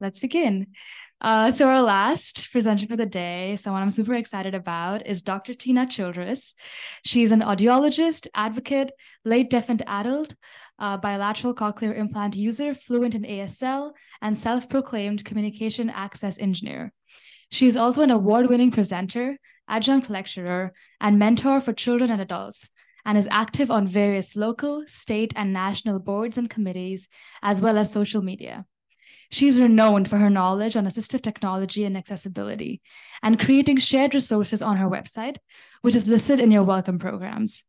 let's begin. Uh, so our last presenter for the day, someone I'm super excited about, is Dr. Tina Childress. She's an audiologist, advocate, late deaf and adult, uh, bilateral cochlear implant user, fluent in ASL, and self-proclaimed communication access engineer. She is also an award-winning presenter, adjunct lecturer, and mentor for children and adults, and is active on various local, state, and national boards and committees, as well as social media. She's renowned for her knowledge on assistive technology and accessibility and creating shared resources on her website, which is listed in your welcome programs.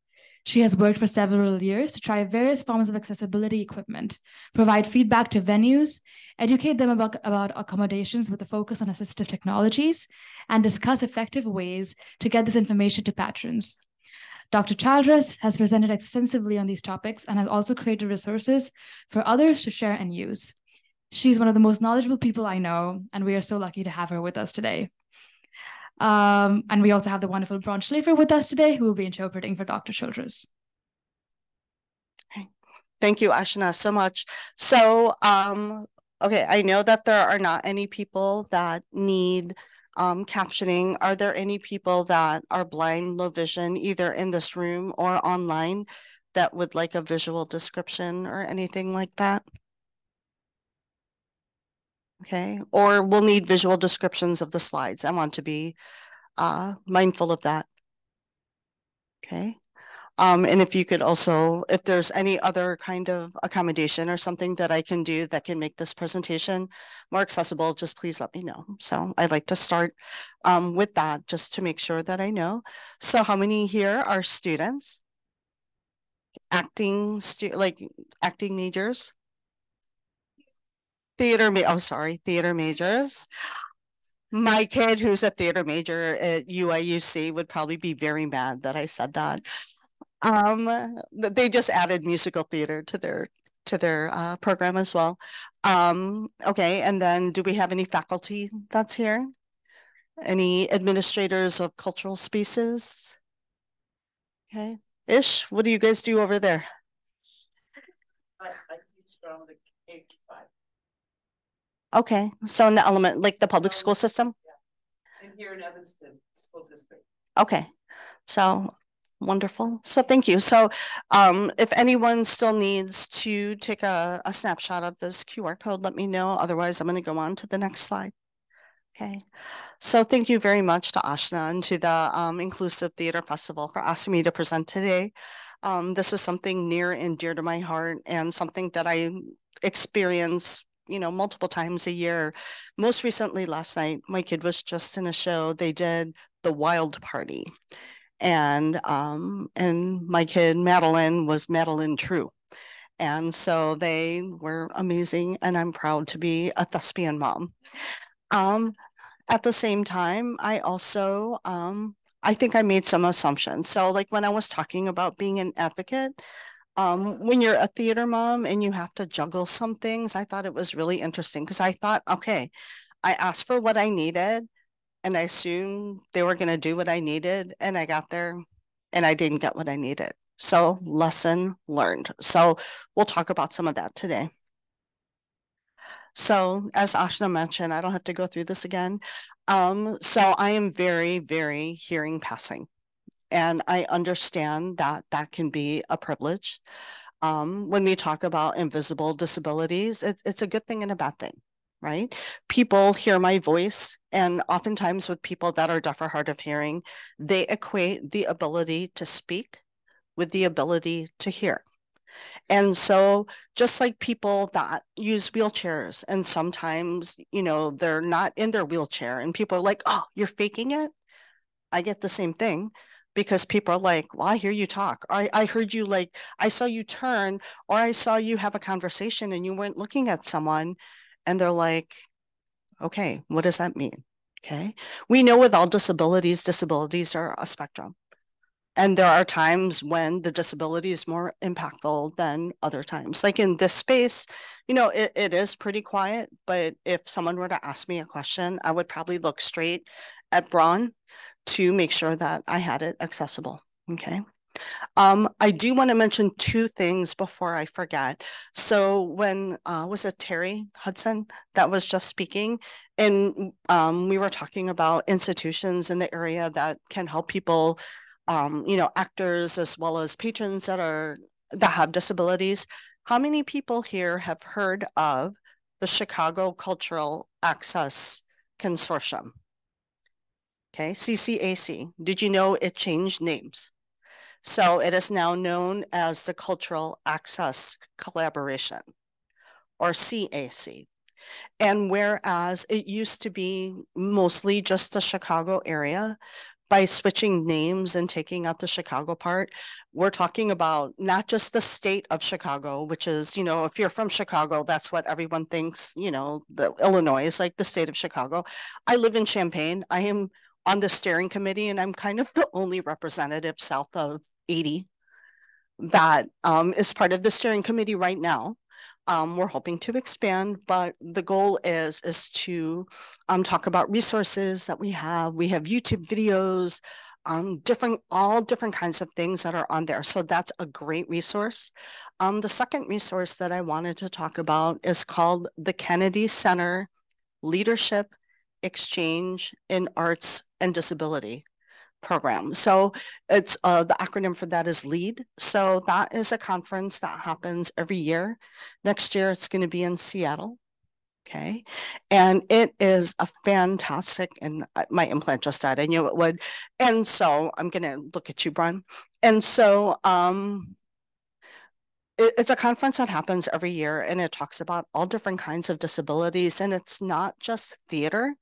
She has worked for several years to try various forms of accessibility equipment, provide feedback to venues, educate them about, about accommodations with a focus on assistive technologies, and discuss effective ways to get this information to patrons. Dr. Childress has presented extensively on these topics and has also created resources for others to share and use. She's one of the most knowledgeable people I know, and we are so lucky to have her with us today. Um, and we also have the wonderful Braun Schläfer with us today, who will be interpreting for Dr. Childress. Thank you, Ashna, so much. So, um, okay, I know that there are not any people that need um, captioning. Are there any people that are blind, low vision, either in this room or online, that would like a visual description or anything like that? Okay, or we'll need visual descriptions of the slides. I want to be uh, mindful of that. Okay. Um, and if you could also, if there's any other kind of accommodation or something that I can do that can make this presentation more accessible, just please let me know. So I'd like to start um, with that just to make sure that I know. So how many here are students? Acting, stu like acting majors? Theater, ma- oh, sorry, theater majors. My kid, who's a theater major at UIUC, would probably be very mad that I said that. Um, they just added musical theater to their to their uh, program as well. Um, okay, and then do we have any faculty that's here? Any administrators of cultural spaces? Okay, Ish, what do you guys do over there? I, I teach five. Okay, so in the element, like the public school system? In here in Evanston School District. Okay, so wonderful. So thank you. So um, if anyone still needs to take a, a snapshot of this QR code, let me know. Otherwise, I'm going to go on to the next slide. Okay, so thank you very much to Ashna and to the um, Inclusive Theater Festival for asking me to present today. Um, this is something near and dear to my heart and something that I experience you know, multiple times a year. Most recently, last night, my kid was just in a show. They did the Wild Party, and um, and my kid Madeline was Madeline True, and so they were amazing, and I'm proud to be a thespian mom. Um, at the same time, I also um, I think I made some assumptions. So, like when I was talking about being an advocate, um, when you're a theater mom and you have to juggle some things, I thought it was really interesting because I thought, okay, I asked for what I needed and I assumed they were going to do what I needed. And I got there and I didn't get what I needed. So, lesson learned. So, we'll talk about some of that today. So, as Ashna mentioned, I don't have to go through this again. Um, so, I am very, very hearing passing. And I understand that that can be a privilege. Um, when we talk about invisible disabilities, it's, it's a good thing and a bad thing, right? People hear my voice, and oftentimes with people that are deaf or hard of hearing, they equate the ability to speak with the ability to hear. And so, just like people that use wheelchairs, and sometimes, you know, they're not in their wheelchair, and people are like, oh, you're faking it. I get the same thing because people are like, well, I hear you talk. I, I heard you like, I saw you turn, or I saw you have a conversation and you weren't looking at someone. And they're like, okay, what does that mean? Okay. We know with all disabilities, disabilities are a spectrum. And there are times when the disability is more impactful than other times. Like in this space, you know, it, it is pretty quiet, but if someone were to ask me a question, I would probably look straight at Braun to make sure that I had it accessible. Okay. Um, I do want to mention two things before I forget. So when uh, was it Terry Hudson that was just speaking, and um, we were talking about institutions in the area that can help people, um, you know, actors as well as patrons that are that have disabilities. How many people here have heard of the Chicago Cultural Access Consortium? Okay, CCAC. Did you know it changed names? So it is now known as the Cultural Access Collaboration or CAC. And whereas it used to be mostly just the Chicago area, by switching names and taking out the Chicago part, we're talking about not just the state of Chicago, which is, you know, if you're from Chicago, that's what everyone thinks, you know, the Illinois is like the state of Chicago. I live in Champaign. I am on the steering committee and I'm kind of the only representative south of 80 that um, is part of the steering committee right now. Um, we're hoping to expand, but the goal is is to um, talk about resources that we have. We have YouTube videos, um, different all different kinds of things that are on there. So that's a great resource. Um, the second resource that I wanted to talk about is called the Kennedy Center Leadership Exchange in Arts and Disability program. So it's uh, the acronym for that is LEAD. So that is a conference that happens every year. Next year, it's going to be in Seattle. Okay. And it is a fantastic, and my implant just died. I knew it would. And so I'm going to look at you, Brian. And so um, it, it's a conference that happens every year and it talks about all different kinds of disabilities. And it's not just theater,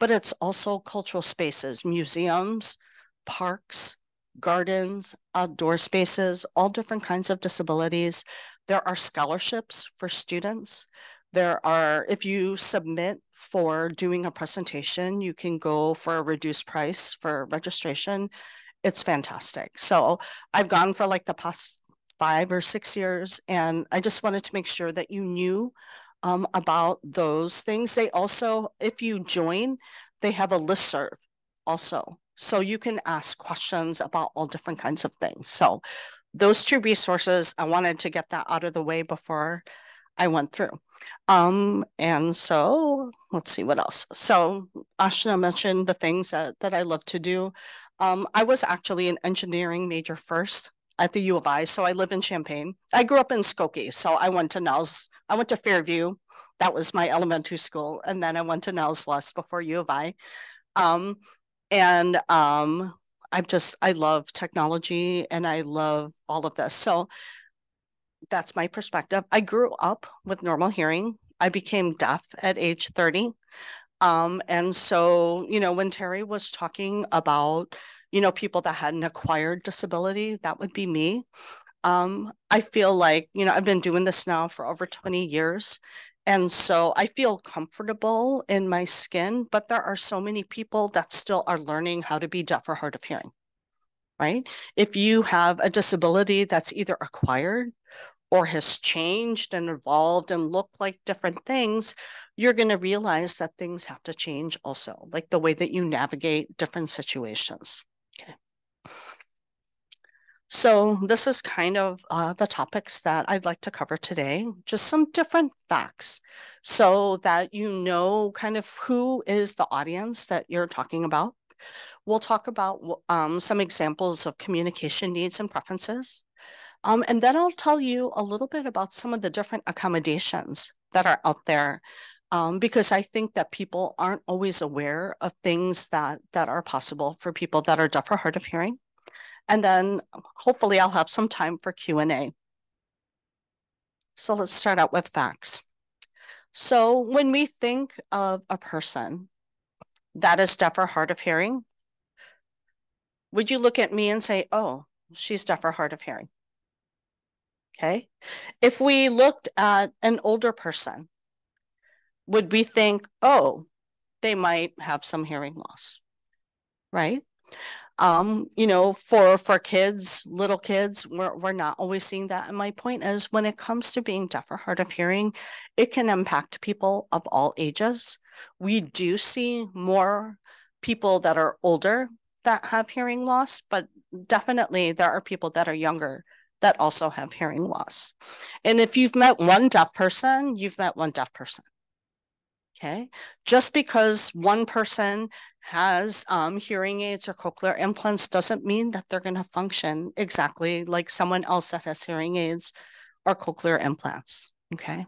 but it's also cultural spaces, museums, parks, gardens, outdoor spaces, all different kinds of disabilities. There are scholarships for students. There are, if you submit for doing a presentation, you can go for a reduced price for registration. It's fantastic. So I've gone for like the past five or six years, and I just wanted to make sure that you knew um, about those things. They also, if you join, they have a list serve also so you can ask questions about all different kinds of things. So those two resources, I wanted to get that out of the way before I went through. Um, and so let's see what else. So Ashna mentioned the things that, that I love to do. Um, I was actually an engineering major first at the U of I. So I live in Champaign. I grew up in Skokie. So I went to Niles. I went to Fairview. That was my elementary school. And then I went to Niles West before U of I. Um, and um i'm just i love technology and i love all of this so that's my perspective i grew up with normal hearing i became deaf at age 30 um and so you know when terry was talking about you know people that had an acquired disability that would be me um i feel like you know i've been doing this now for over 20 years and so I feel comfortable in my skin, but there are so many people that still are learning how to be deaf or hard of hearing, right? If you have a disability that's either acquired or has changed and evolved and looked like different things, you're going to realize that things have to change also, like the way that you navigate different situations. So this is kind of uh, the topics that I'd like to cover today, just some different facts so that you know kind of who is the audience that you're talking about. We'll talk about um, some examples of communication needs and preferences. Um, and then I'll tell you a little bit about some of the different accommodations that are out there um, because I think that people aren't always aware of things that that are possible for people that are deaf or hard of hearing. And then hopefully I'll have some time for Q&A. So let's start out with facts. So when we think of a person that is deaf or hard of hearing, would you look at me and say, oh, she's deaf or hard of hearing? Okay. If we looked at an older person, would we think, oh, they might have some hearing loss, right? Um you know for for kids little kids we're, we're not always seeing that and my point is when it comes to being deaf or hard of hearing it can impact people of all ages we do see more people that are older that have hearing loss but definitely there are people that are younger that also have hearing loss. And if you've met one deaf person, you've met one deaf person. Okay. Just because one person has um, hearing aids or cochlear implants doesn't mean that they're going to function exactly like someone else that has hearing aids or cochlear implants. Okay.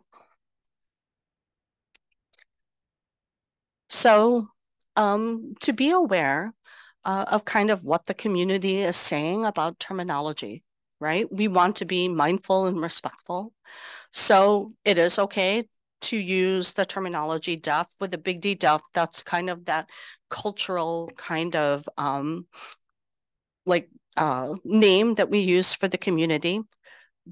So um, to be aware uh, of kind of what the community is saying about terminology, right? We want to be mindful and respectful. So it is okay to use the terminology deaf with a big D deaf. That's kind of that cultural kind of um, like uh, name that we use for the community.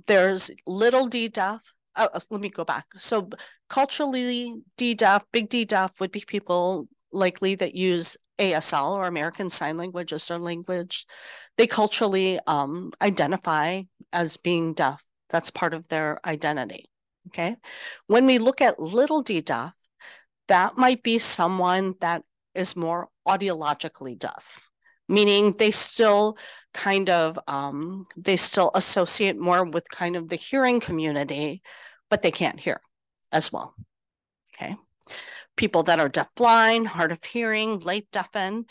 There's little d deaf. Oh, let me go back. So culturally, D deaf, big D deaf would be people likely that use ASL or American Sign Language as their language. They culturally um, identify as being deaf. That's part of their identity. Okay. When we look at little d deaf, that might be someone that is more audiologically deaf, meaning they still kind of um, they still associate more with kind of the hearing community, but they can't hear as well. Okay. People that are deaf blind, hard of hearing, late deafened.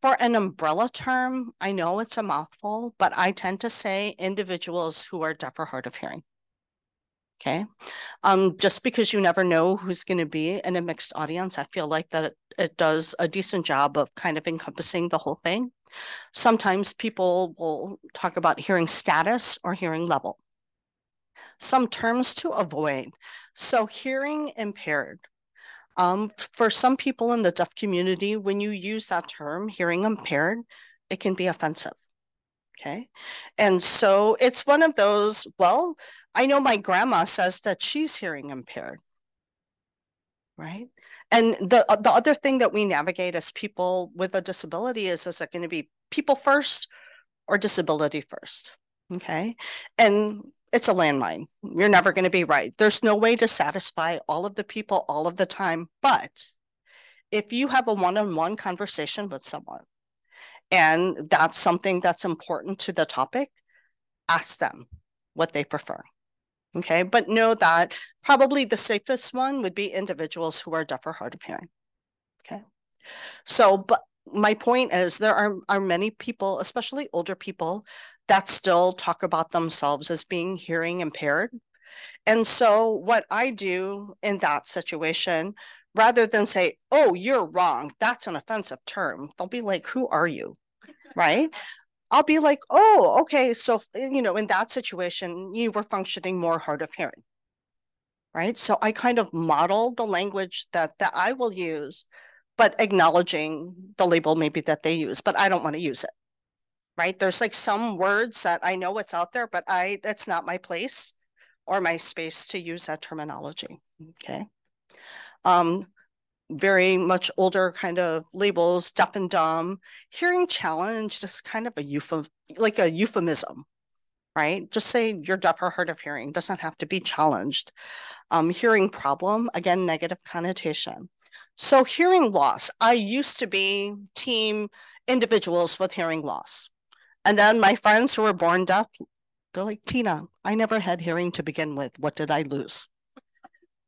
For an umbrella term, I know it's a mouthful, but I tend to say individuals who are deaf or hard of hearing. Okay. Um, just because you never know who's going to be in a mixed audience, I feel like that it, it does a decent job of kind of encompassing the whole thing. Sometimes people will talk about hearing status or hearing level. Some terms to avoid. So hearing impaired. Um, for some people in the deaf community, when you use that term, hearing impaired, it can be offensive. Okay. And so it's one of those, well, I know my grandma says that she's hearing impaired. Right. And the uh, the other thing that we navigate as people with a disability is is it going to be people first or disability first? Okay. And it's a landmine. You're never going to be right. There's no way to satisfy all of the people all of the time. But if you have a one on one conversation with someone and that's something that's important to the topic, ask them what they prefer. Okay, but know that probably the safest one would be individuals who are deaf or hard of hearing. Okay, so but my point is there are, are many people, especially older people, that still talk about themselves as being hearing impaired. And so what I do in that situation, rather than say, oh, you're wrong, that's an offensive term, they'll be like, who are you? Right? I'll be like, oh, okay. So, you know, in that situation, you were functioning more hard of hearing. Right. So I kind of model the language that that I will use, but acknowledging the label maybe that they use, but I don't want to use it. Right. There's like some words that I know it's out there, but I that's not my place or my space to use that terminology. Okay. Um, very much older kind of labels, deaf and dumb. Hearing challenge, just kind of a euphem, like a euphemism, right? Just say you're deaf or hard of hearing, doesn't have to be challenged. Um, hearing problem, again, negative connotation. So hearing loss, I used to be team individuals with hearing loss. And then my friends who were born deaf, they're like, Tina, I never had hearing to begin with. What did I lose?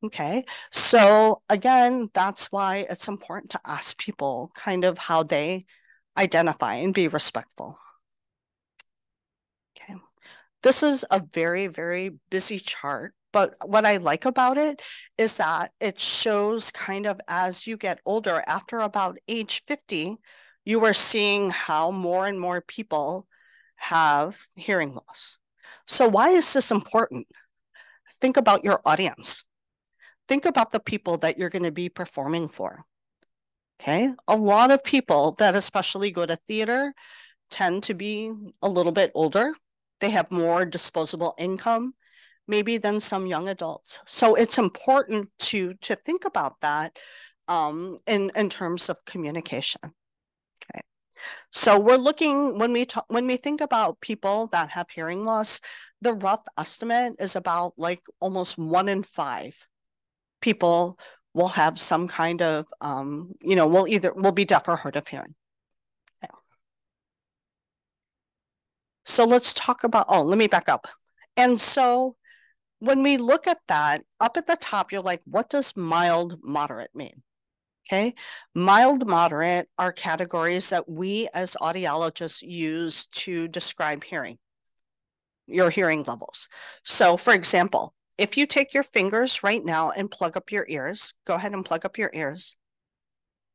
Okay, so again, that's why it's important to ask people kind of how they identify and be respectful. Okay, this is a very, very busy chart, but what I like about it is that it shows kind of as you get older, after about age 50, you are seeing how more and more people have hearing loss. So why is this important? Think about your audience think about the people that you're going to be performing for. Okay. A lot of people that especially go to theater tend to be a little bit older. They have more disposable income, maybe than some young adults. So it's important to to think about that um, in in terms of communication. Okay. So we're looking when we talk when we think about people that have hearing loss, the rough estimate is about like almost one in five people will have some kind of, um, you know, will either will be deaf or hard of hearing. So let's talk about, oh, let me back up. And so when we look at that, up at the top, you're like, what does mild moderate mean? Okay, mild moderate are categories that we as audiologists use to describe hearing, your hearing levels. So for example, if you take your fingers right now and plug up your ears, go ahead and plug up your ears.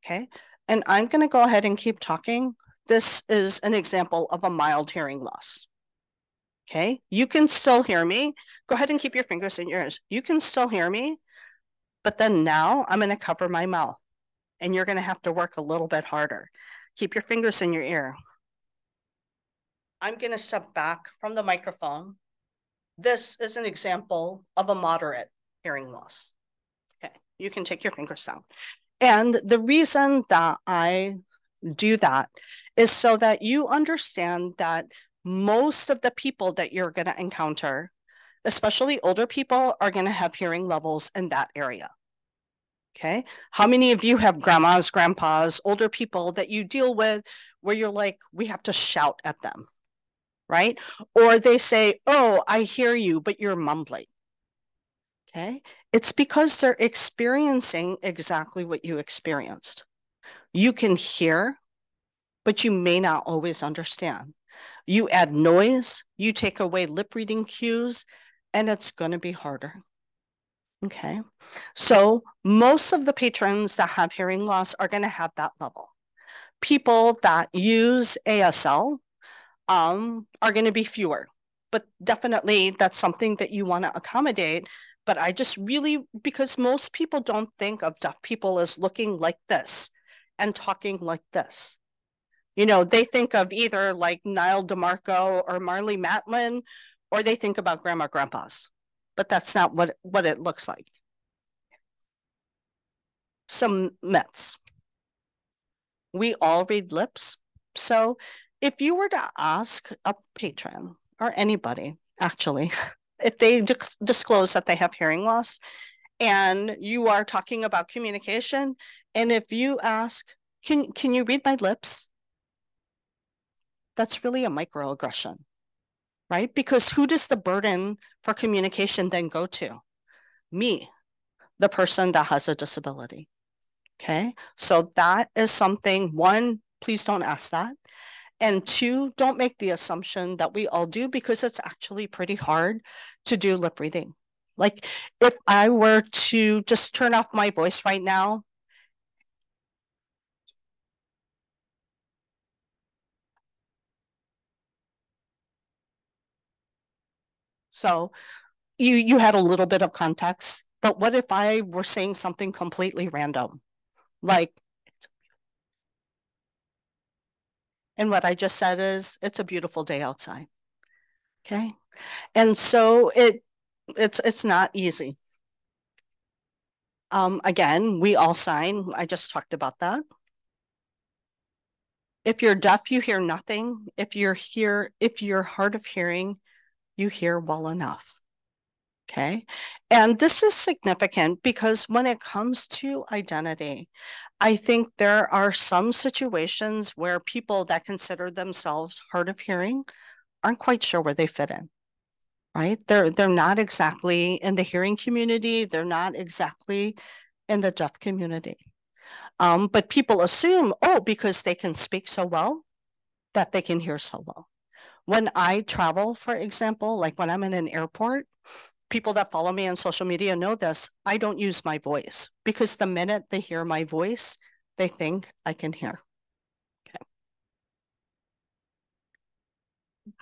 Okay, and I'm gonna go ahead and keep talking. This is an example of a mild hearing loss. Okay, you can still hear me. Go ahead and keep your fingers in your ears. You can still hear me, but then now I'm gonna cover my mouth and you're going to have to work a little bit harder. Keep your fingers in your ear. I'm going to step back from the microphone. This is an example of a moderate hearing loss. Okay, you can take your fingers down. And the reason that I do that is so that you understand that most of the people that you're going to encounter, especially older people, are going to have hearing levels in that area. Okay. How many of you have grandmas, grandpas, older people that you deal with where you're like, we have to shout at them, right? Or they say, oh, I hear you, but you're mumbling. Okay. It's because they're experiencing exactly what you experienced. You can hear, but you may not always understand. You add noise, you take away lip reading cues, and it's going to be harder. Okay, so most of the patrons that have hearing loss are going to have that level. People that use ASL um, are going to be fewer, but definitely that's something that you want to accommodate. But I just really, because most people don't think of deaf people as looking like this and talking like this. You know, they think of either like Nyle DiMarco or Marlee Matlin, or they think about grandma grandpas but that's not what, what it looks like. Some myths. We all read lips. So if you were to ask a patron or anybody, actually, if they disclose that they have hearing loss and you are talking about communication, and if you ask, can, can you read my lips? That's really a microaggression right? Because who does the burden for communication then go to? Me, the person that has a disability. Okay, so that is something, one, please don't ask that. And two, don't make the assumption that we all do because it's actually pretty hard to do lip reading. Like if I were to just turn off my voice right now So you you had a little bit of context, but what if I were saying something completely random? Like and what I just said is it's a beautiful day outside. Okay? And so it it's it's not easy. Um, again, we all sign. I just talked about that. If you're deaf, you hear nothing. If you're here, if you're hard of hearing, you hear well enough. Okay. And this is significant because when it comes to identity, I think there are some situations where people that consider themselves hard of hearing aren't quite sure where they fit in. Right? They're they're not exactly in the hearing community, they're not exactly in the deaf community. Um, but people assume, oh, because they can speak so well, that they can hear so well when I travel, for example, like when I'm in an airport, people that follow me on social media know this. I don't use my voice because the minute they hear my voice, they think I can hear. Okay.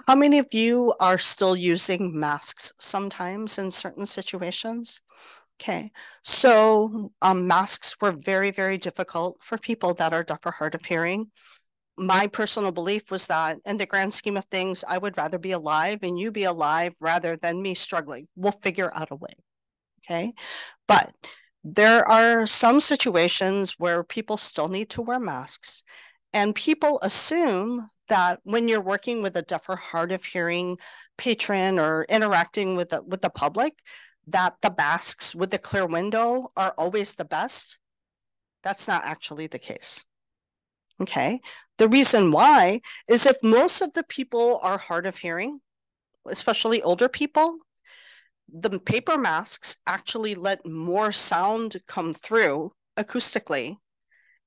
How many of you are still using masks sometimes in certain situations? Okay, so um, masks were very, very difficult for people that are deaf or hard of hearing my personal belief was that in the grand scheme of things, I would rather be alive and you be alive rather than me struggling. We'll figure out a way. Okay. But there are some situations where people still need to wear masks. And people assume that when you're working with a deaf or hard of hearing patron or interacting with the, with the public, that the masks with the clear window are always the best. That's not actually the case. Okay. The reason why is if most of the people are hard of hearing, especially older people, the paper masks actually let more sound come through acoustically,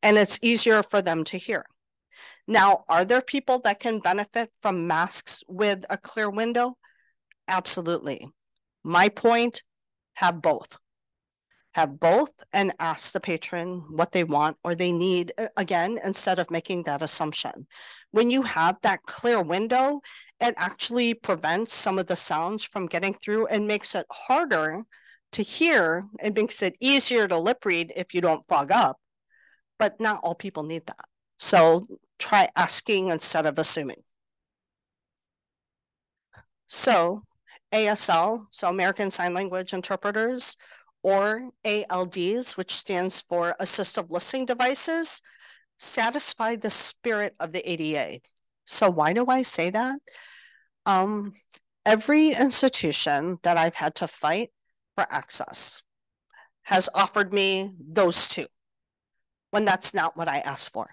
and it's easier for them to hear. Now, are there people that can benefit from masks with a clear window? Absolutely. My point, have both. Have both and ask the patron what they want or they need uh, again, instead of making that assumption. When you have that clear window, it actually prevents some of the sounds from getting through and makes it harder to hear. It makes it easier to lip read if you don't fog up, but not all people need that. So try asking instead of assuming. So ASL, so American Sign Language Interpreters, or ALDs, which stands for Assistive Listening Devices, satisfy the spirit of the ADA. So why do I say that? Um, every institution that I've had to fight for access has offered me those two when that's not what I asked for.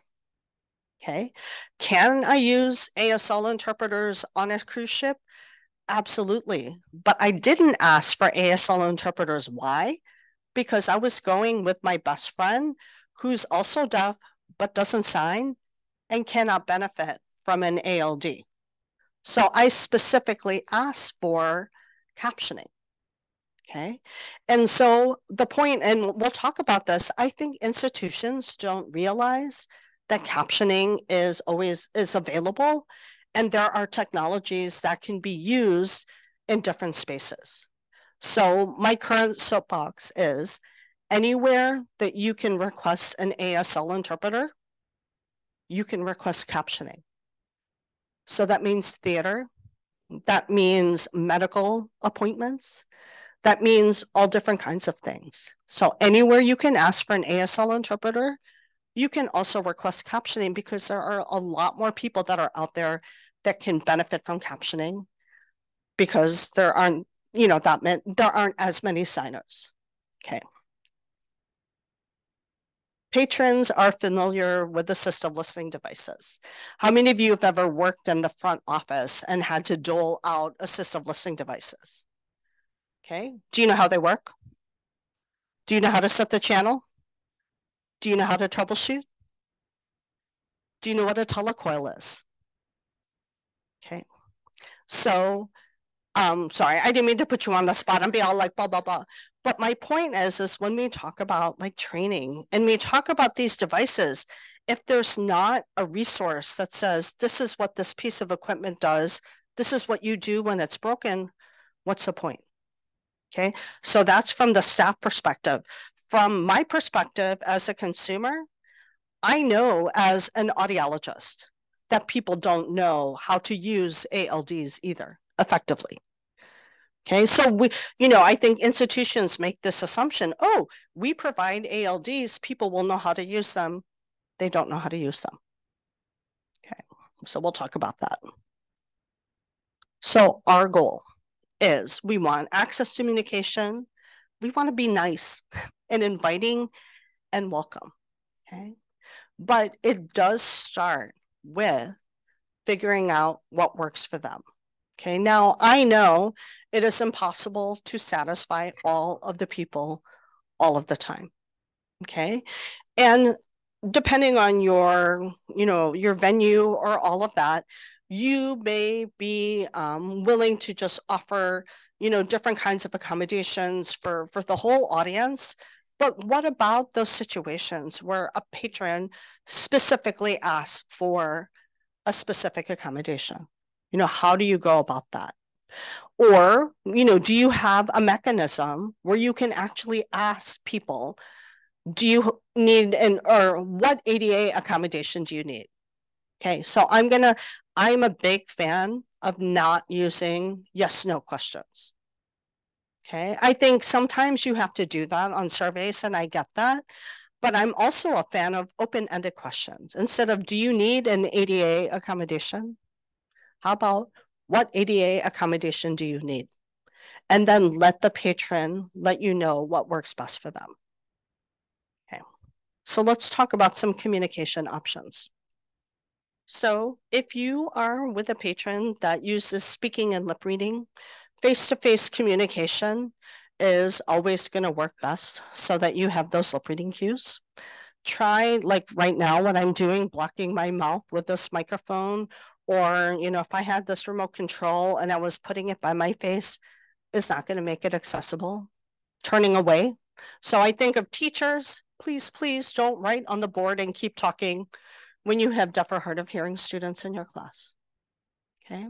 Okay. Can I use ASL interpreters on a cruise ship? Absolutely. But I didn't ask for ASL interpreters. Why? Because I was going with my best friend who's also deaf but doesn't sign and cannot benefit from an ALD. So I specifically asked for captioning. Okay. And so the point, and we'll talk about this, I think institutions don't realize that captioning is always is available and there are technologies that can be used in different spaces. So my current soapbox is anywhere that you can request an ASL interpreter, you can request captioning. So that means theater, that means medical appointments, that means all different kinds of things. So anywhere you can ask for an ASL interpreter, you can also request captioning because there are a lot more people that are out there that can benefit from captioning because there aren't, you know, that meant there aren't as many signers. Okay. Patrons are familiar with assistive listening devices. How many of you have ever worked in the front office and had to dole out assistive listening devices? Okay. Do you know how they work? Do you know how to set the channel? Do you know how to troubleshoot? Do you know what a telecoil is? Okay. So, um, sorry, I didn't mean to put you on the spot and be all like blah, blah, blah. But my point is, is when we talk about like training and we talk about these devices, if there's not a resource that says, this is what this piece of equipment does, this is what you do when it's broken, what's the point? Okay, so that's from the staff perspective from my perspective as a consumer, I know as an audiologist that people don't know how to use ALDs either effectively. Okay, so we, you know, I think institutions make this assumption oh, we provide ALDs, people will know how to use them. They don't know how to use them. Okay, so we'll talk about that. So, our goal is we want access to communication, we want to be nice and inviting and welcome. Okay. But it does start with figuring out what works for them. Okay. Now I know it is impossible to satisfy all of the people all of the time. Okay. And depending on your, you know, your venue or all of that, you may be um, willing to just offer you know, different kinds of accommodations for, for the whole audience. But what about those situations where a patron specifically asks for a specific accommodation? You know, how do you go about that? Or, you know, do you have a mechanism where you can actually ask people, do you need an, or what ADA accommodation do you need? Okay, so I'm gonna, I'm a big fan of not using yes, no questions. Okay, I think sometimes you have to do that on surveys, and I get that. But I'm also a fan of open ended questions. Instead of, do you need an ADA accommodation? How about, what ADA accommodation do you need? And then let the patron let you know what works best for them. Okay, so let's talk about some communication options. So if you are with a patron that uses speaking and lip reading, face-to-face communication is always going to work best so that you have those lip reading cues. Try like right now what I'm doing, blocking my mouth with this microphone, or you know, if I had this remote control and I was putting it by my face, it's not going to make it accessible. Turning away. So I think of teachers, please, please don't write on the board and keep talking when you have deaf or hard of hearing students in your class. Okay.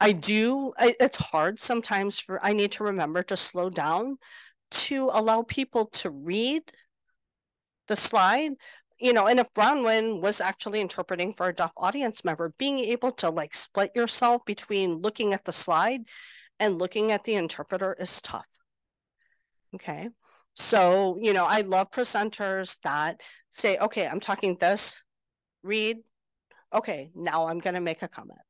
I do, it's hard sometimes for, I need to remember to slow down to allow people to read the slide. You know, and if Bronwyn was actually interpreting for a deaf audience member, being able to like split yourself between looking at the slide and looking at the interpreter is tough. Okay. So, you know, I love presenters that say, okay, I'm talking this, read. Okay, now I'm going to make a comment.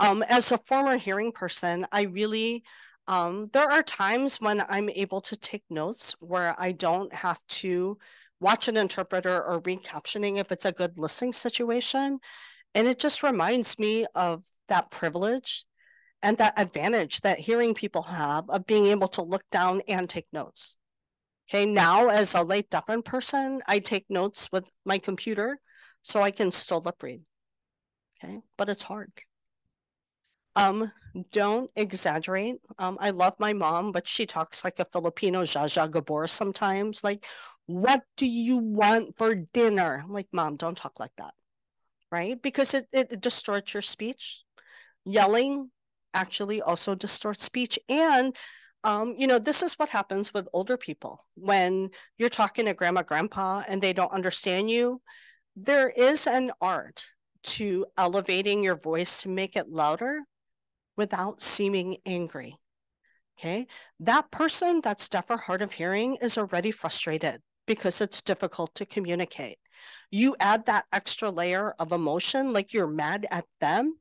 Um, as a former hearing person, I really, um, there are times when I'm able to take notes where I don't have to watch an interpreter or read captioning if it's a good listening situation. And it just reminds me of that privilege and that advantage that hearing people have of being able to look down and take notes. Okay, now as a late deafened person, I take notes with my computer so I can still lip read. Okay, but it's hard. Um, don't exaggerate. Um, I love my mom, but she talks like a Filipino Zsa Gabor sometimes. Like, what do you want for dinner? I'm like, mom, don't talk like that. Right? Because it, it distorts your speech. Yelling actually also distorts speech. And um, you know, this is what happens with older people when you're talking to grandma, grandpa, and they don't understand you. There is an art to elevating your voice to make it louder without seeming angry. Okay. That person that's deaf or hard of hearing is already frustrated because it's difficult to communicate. You add that extra layer of emotion, like you're mad at them,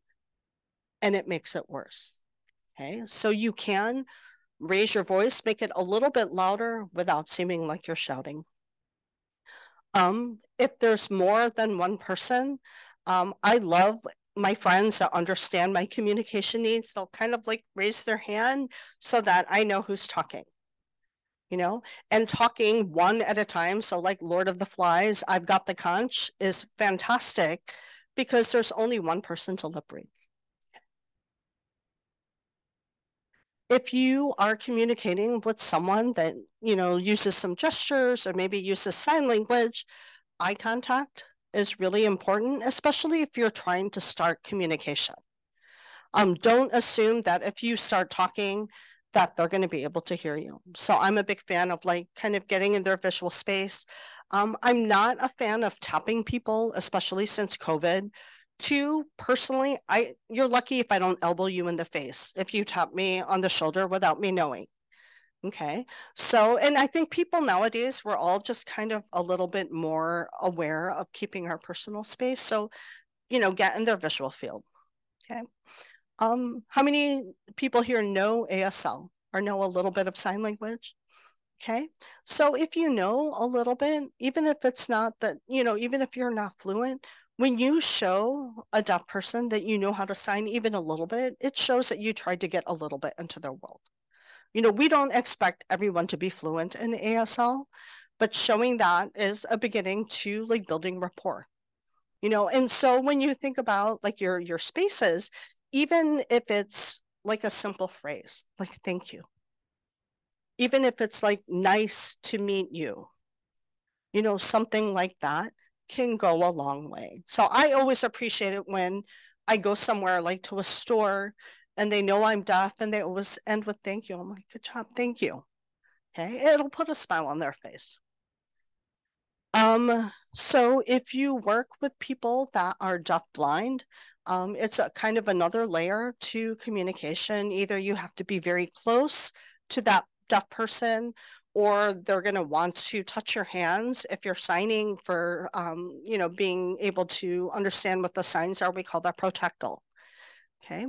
and it makes it worse. Okay. So you can raise your voice, make it a little bit louder without seeming like you're shouting. Um, if there's more than one person, um, I love my friends that understand my communication needs. They'll kind of like raise their hand so that I know who's talking, you know, and talking one at a time. So, like Lord of the Flies, I've got the conch is fantastic because there's only one person to lip read. if you are communicating with someone that you know uses some gestures or maybe uses sign language eye contact is really important especially if you're trying to start communication. Um, don't assume that if you start talking that they're going to be able to hear you. So i'm a big fan of like kind of getting in their visual space. Um, i'm not a fan of tapping people especially since covid. Two, personally, I you're lucky if I don't elbow you in the face if you tap me on the shoulder without me knowing. Okay. So, and I think people nowadays, we're all just kind of a little bit more aware of keeping our personal space. So, you know, get in their visual field. Okay. Um, how many people here know ASL or know a little bit of sign language? Okay. So if you know a little bit, even if it's not that, you know, even if you're not fluent, when you show a deaf person that you know how to sign even a little bit, it shows that you tried to get a little bit into their world. You know, we don't expect everyone to be fluent in ASL, but showing that is a beginning to like building rapport. You know, and so when you think about like your your spaces, even if it's like a simple phrase, like thank you. Even if it's like nice to meet you. You know, something like that can go a long way. So I always appreciate it when I go somewhere like to a store and they know I'm deaf and they always end with thank you. I'm like, good job, thank you. Okay, it'll put a smile on their face. Um, so if you work with people that are deaf blind, um, it's a kind of another layer to communication. Either you have to be very close to that deaf person or they're going to want to touch your hands if you're signing for um, you know being able to understand what the signs are we call that protactile okay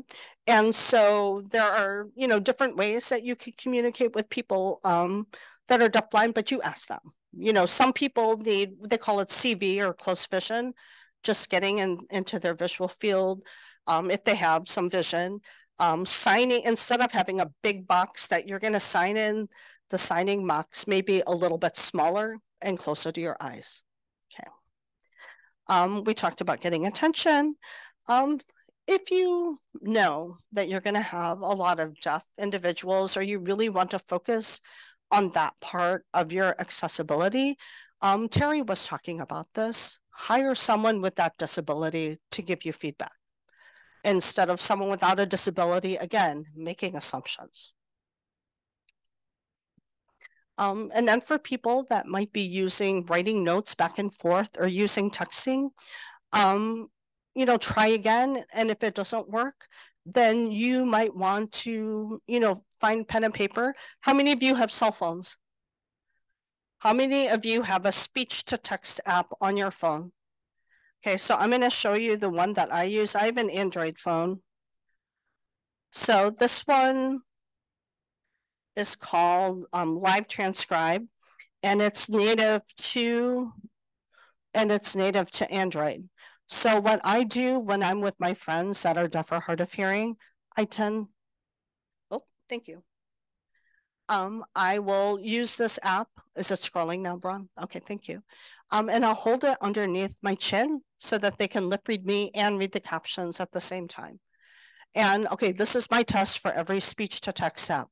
and so there are you know different ways that you can communicate with people um, that are deafblind but you ask them you know some people need they call it cv or close vision just getting in, into their visual field, um, if they have some vision, um, signing, instead of having a big box that you're gonna sign in, the signing box may be a little bit smaller and closer to your eyes. Okay. Um, we talked about getting attention. If you know that you're going to have a lot of deaf individuals or you really want to focus on that part of your accessibility, um, Terry was talking about this. Hire someone with that disability to give you feedback instead of someone without a disability, again, making assumptions. Um, and then for people that might be using writing notes back and forth or using texting, um, you know, try again. And if it doesn't work, then you might want to, you know, find pen and paper. How many of you have cell phones? How many of you have a speech to text app on your phone? Okay, so I'm going to show you the one that I use. I have an Android phone. So this one is called um, Live Transcribe, and it's native to, and it's native to Android. So what I do when I'm with my friends that are deaf or hard of hearing, I tend, oh, thank you. Um, I will use this app. Is it scrolling now, Braun? Okay, thank you. Um, and I'll hold it underneath my chin so that they can lip read me and read the captions at the same time. And okay, this is my test for every speech to text app.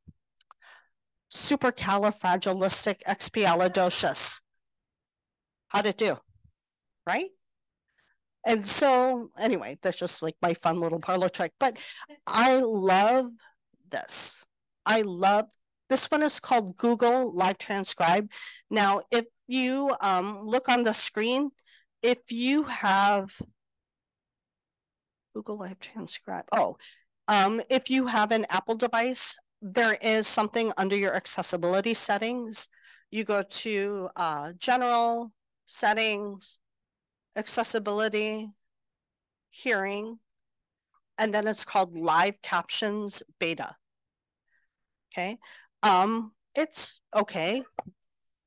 Supercalifragilisticexpialidocious. How'd it do? Right? And so anyway, that's just like my fun little parlor trick. But I love this. I love this one is called Google Live Transcribe. Now, if you um, look on the screen, if you have Google Live Transcribe, oh, um, if you have an Apple device, there is something under your accessibility settings. You go to uh, General, Settings, accessibility, hearing, and then it's called live captions beta. Okay. Um, it's okay.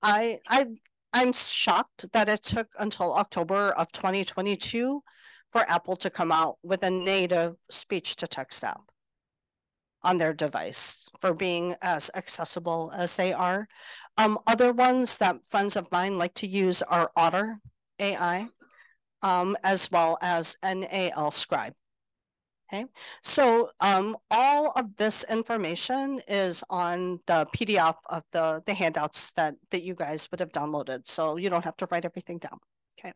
I I I'm shocked that it took until October of 2022 for Apple to come out with a native speech to text app on their device for being as accessible as they are. Um, other ones that friends of mine like to use are Otter AI um, as well as NAL scribe. Okay, so um, all of this information is on the PDF of the, the handouts that, that you guys would have downloaded. So you don't have to write everything down. Okay.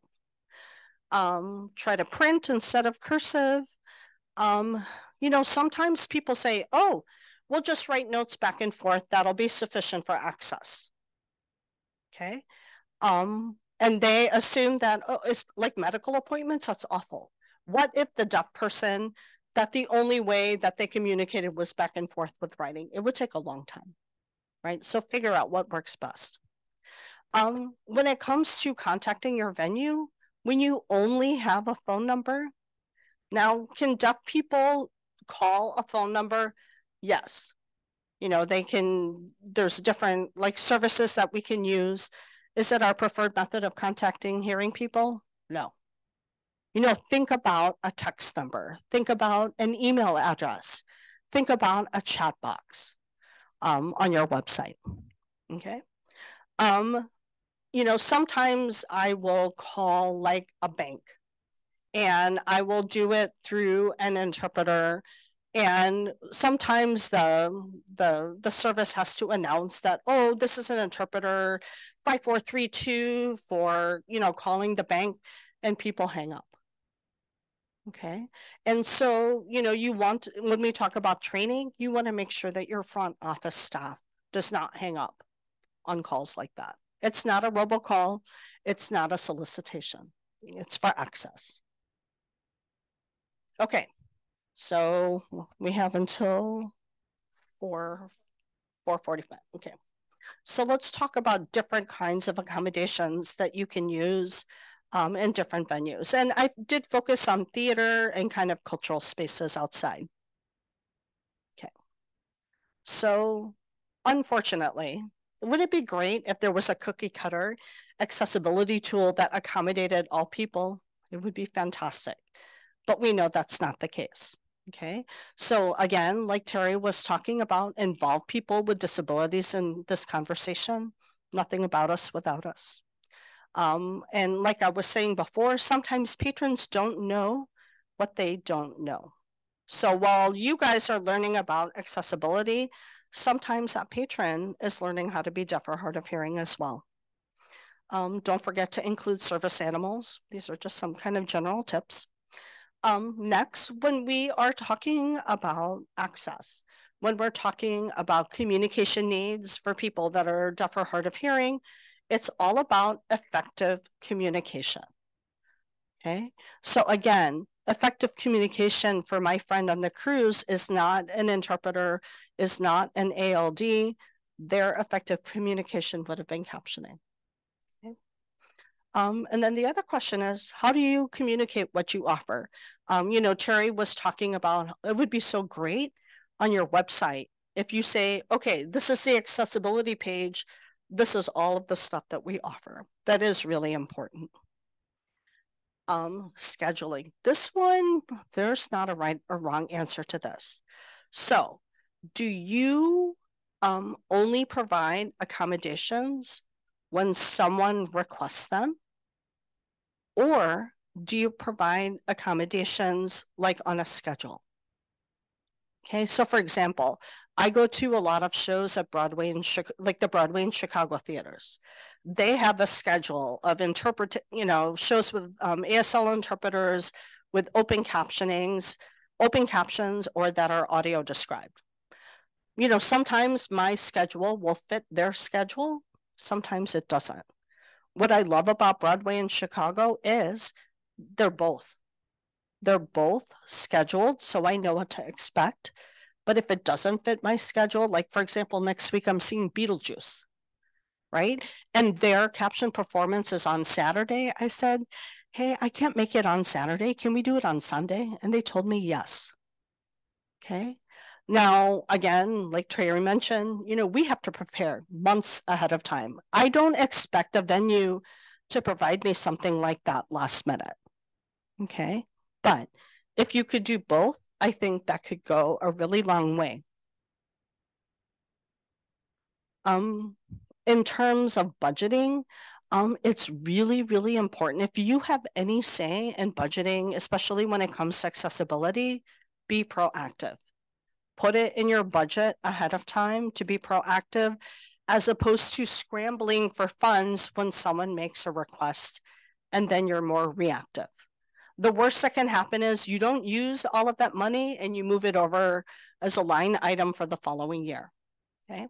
Um, try to print instead of cursive. Um, you know, sometimes people say, oh, we'll just write notes back and forth. That'll be sufficient for access. Okay. Um, and they assume that oh, it's like medical appointments. That's awful. What if the deaf person that the only way that they communicated was back and forth with writing? It would take a long time, right? So figure out what works best. Um, when it comes to contacting your venue, when you only have a phone number, now can deaf people call a phone number? Yes. You know, they can, there's different like services that we can use is it our preferred method of contacting hearing people? No. You know, think about a text number, think about an email address, think about a chat box um, on your website. Okay. Um, you know, sometimes I will call like a bank and I will do it through an interpreter and sometimes the the the service has to announce that oh this is an interpreter 5432 for you know calling the bank and people hang up. Okay? And so you know you want when we talk about training. You want to make sure that your front office staff does not hang up on calls like that. It's not a robocall. It's not a solicitation. It's for access. Okay. So we have until four, 445, okay. So let's talk about different kinds of accommodations that you can use um, in different venues. And I did focus on theater and kind of cultural spaces outside. Okay. So unfortunately, would it be great if there was a cookie cutter accessibility tool that accommodated all people? It would be fantastic. But we know that's not the case. Okay. So again, like Terry was talking about, involve people with disabilities in this conversation. Nothing about us without us. Um, and like I was saying before, sometimes patrons don't know what they don't know. So while you guys are learning about accessibility, sometimes that patron is learning how to be deaf or hard of hearing as well. Um, don't forget to include service animals. These are just some kind of general tips. Um, next, when we are talking about access, when we're talking about communication needs for people that are deaf or hard of hearing, it's all about effective communication. Okay, so again, effective communication for my friend on the cruise is not an interpreter, is not an ALD. Their effective communication would have been captioning. Um, and then the other question is, how do you communicate what you offer? Um, you know, Terry was talking about, it would be so great on your website if you say, okay, this is the accessibility page this is all of the stuff that we offer. That is really important. Um, scheduling. This one, there's not a right or wrong answer to this. So, do you um, only provide accommodations when someone requests them? Or do you provide accommodations like on a schedule? Okay, so for example, I go to a lot of shows at Broadway and like the Broadway in Chicago theaters. They have a schedule of interpret, you know, shows with um, ASL interpreters with open captionings, open captions, or that are audio described. You know, sometimes my schedule will fit their schedule, sometimes it doesn't. What I love about Broadway in Chicago is they're both. They're both scheduled, so I know what to expect but if it doesn't fit my schedule, like for example, next week I'm seeing Beetlejuice, right? And their caption performance is on Saturday. I said, Hey, I can't make it on Saturday. Can we do it on Sunday? And they told me yes. Okay. Now, again, like Terry mentioned, you know, we have to prepare months ahead of time. I don't expect a venue to provide me something like that last minute. Okay. But if you could do both, I think that could go a really long way. Um, in terms of budgeting, um, it's really, really important. If you have any say in budgeting, especially when it comes to accessibility, be proactive. Put it in your budget ahead of time to be proactive, as opposed to scrambling for funds when someone makes a request and then you're more reactive the worst that can happen is you don't use all of that money and you move it over as a line item for the following year. Okay.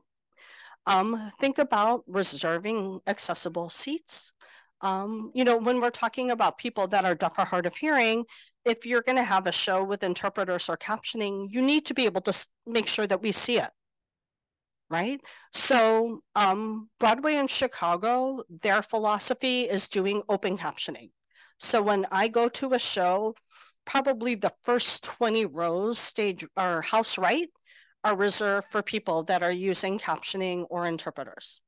Um, think about reserving accessible seats. Um, you know, when we're talking about people that are deaf or hard of hearing, if you're going to have a show with interpreters or captioning, you need to be able to make sure that we see it. Right. So, um, Broadway in Chicago, their philosophy is doing open captioning. So when I go to a show, probably the first 20 rows stage or house right are reserved for people that are using captioning or interpreters.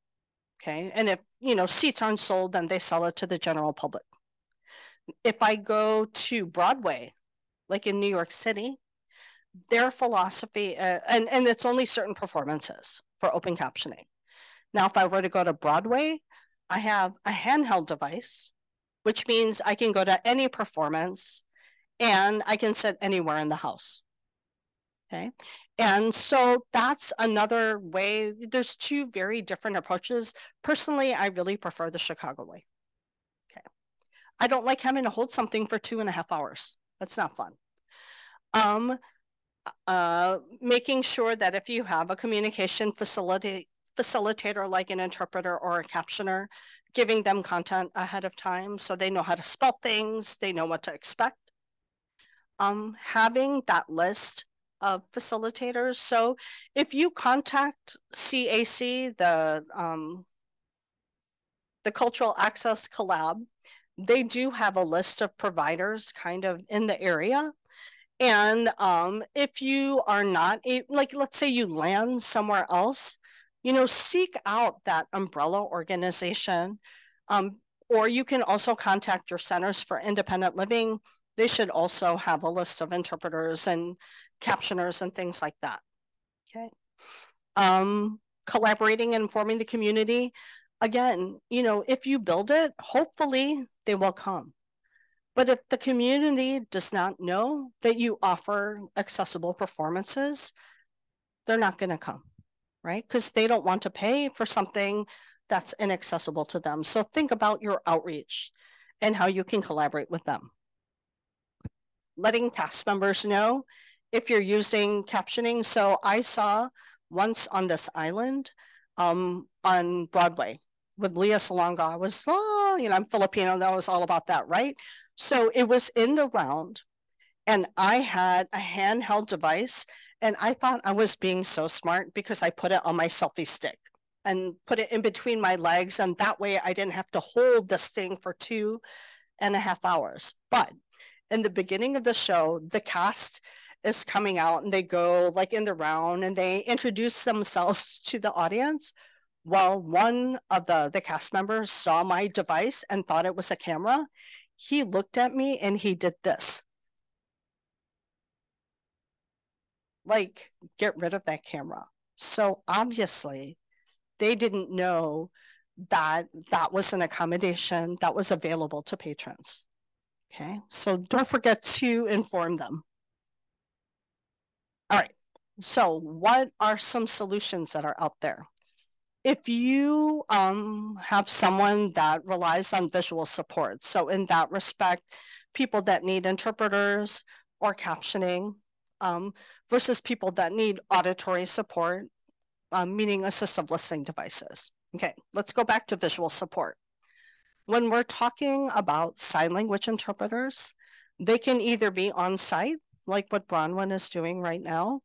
Okay. And if, you know, seats aren't sold, then they sell it to the general public. If I go to Broadway, like in New York City, their philosophy, uh, and, and it's only certain performances for open captioning. Now, if I were to go to Broadway, I have a handheld device which means I can go to any performance and I can sit anywhere in the house. Okay. And so that's another way. There's two very different approaches. Personally, I really prefer the Chicago way. I don't like having to hold something for two and a half hours. That's not fun. Um, uh, making sure that if you have a communication facility facilitator like an interpreter or a captioner, giving them content ahead of time so they know how to spell things, they know what to expect. Um, having that list of facilitators. So if you contact CAC, the um, the Cultural Access Collab, they do have a list of providers kind of in the area. And um, if you are not, a, like, let's say you land somewhere else, you know, seek out that umbrella organization. Um, Or you can also contact your centers for independent living. They should also have a list of interpreters and captioners and things like that. Okay. Um, collaborating and informing the community. Again, you know, if you build it, hopefully they will come. But if the community does not know that you offer accessible performances, they're not going to come, right? Because they don't want to pay for something that's inaccessible to them. So think about your outreach and how you can collaborate with them. Letting cast members know if you're using captioning. So I saw Once on This Island um, on Broadway with Lea Salonga. I was, oh, you know, I'm Filipino. That was all about that, right? So it was in the round, and I had a handheld device, and I thought I was being so smart because I put it on my selfie stick and put it in between my legs, and that way I didn't have to hold this thing for two and a half hours. But in the beginning of the show, the cast is coming out and they go like in the round and they introduce themselves to the audience. Well, one of the, the cast members saw my device and thought it was a camera. He looked at me and he did this. Like, get rid of that camera. So obviously, they didn't know that that was an accommodation that was available to patrons. Okay, so don't forget to inform them. All right. So, what are some solutions that are out there? If you um, have someone that relies on visual support, so in that respect, people that need interpreters or captioning um, versus people that need auditory support, um, meaning assistive listening devices. Okay, let's go back to visual support. When we're talking about sign language interpreters, they can either be on site like what Bronwyn is doing right now.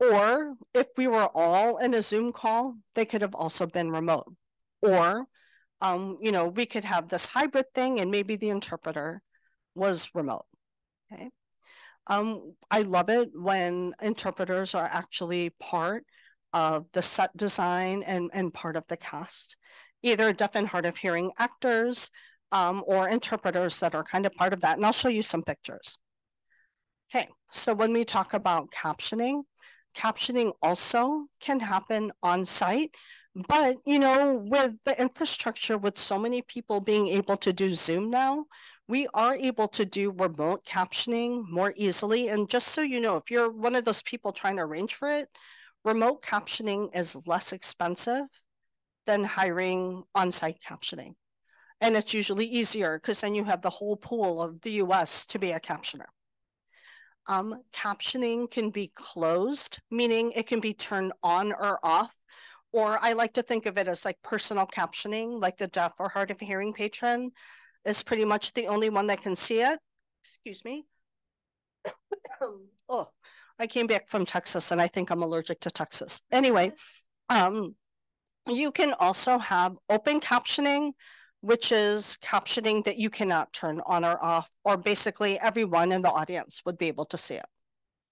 Or if we were all in a Zoom call, they could have also been remote. Or, um, you know, we could have this hybrid thing and maybe the interpreter was remote. Okay. Um, I love it when interpreters are actually part of the set design and, and part of the cast, either deaf and hard of hearing actors um, or interpreters that are kind of part of that. And I'll show you some pictures. Okay, so when we talk about captioning, captioning also can happen on site, but you know, with the infrastructure, with so many people being able to do Zoom now, we are able to do remote captioning more easily. And just so you know, if you're one of those people trying to arrange for it, remote captioning is less expensive than hiring on-site captioning. And it's usually easier because then you have the whole pool of the US to be a captioner. Um, captioning can be closed, meaning it can be turned on or off. Or I like to think of it as like personal captioning, like the deaf or hard of hearing patron is pretty much the only one that can see it. Excuse me. oh, I came back from Texas and I think I'm allergic to Texas. Anyway, um, you can also have open captioning, which is captioning that you cannot turn on or off, or basically everyone in the audience would be able to see it.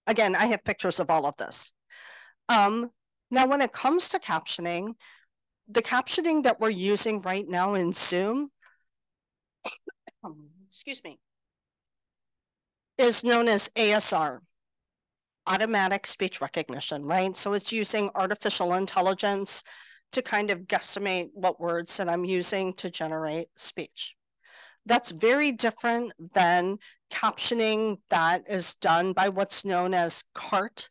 Again, I have pictures of all of this. Um, now, when it comes to captioning, the captioning that we're using right now in Zoom, excuse me, is known as ASR, automatic speech recognition, right? So it's using artificial intelligence to kind of guesstimate what words that I'm using to generate speech. That's very different than captioning that is done by what's known as CART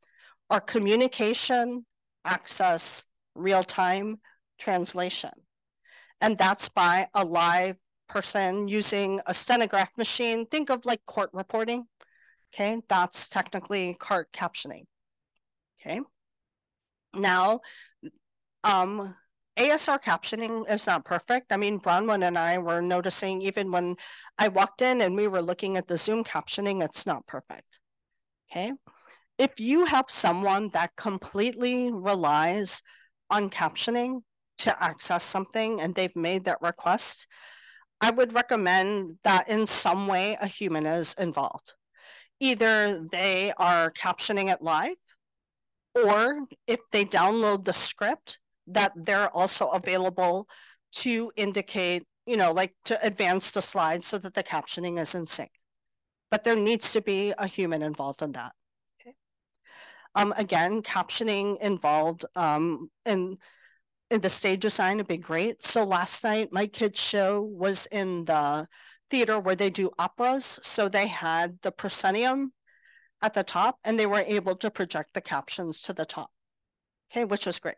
or communication, access, real-time translation. And that's by a live person using a stenograph machine. Think of like court reporting. Okay, that's technically CART captioning. Okay. Now, um, ASR captioning is not perfect. I mean, Bronwyn and I were noticing even when I walked in and we were looking at the Zoom captioning, it's not perfect. Okay. If you have someone that completely relies on captioning to access something and they've made that request, I would recommend that in some way a human is involved. Either they are captioning it live, or if they download the script, that they're also available to indicate you know, like to advance the slide so that the captioning is in sync. But there needs to be a human involved in that. Okay. Um, again, captioning involved um, in in the stage design would be great. So last night, my kids' show was in the theater where they do operas. So they had the proscenium at the top and they were able to project the captions to the top. Okay, which was great.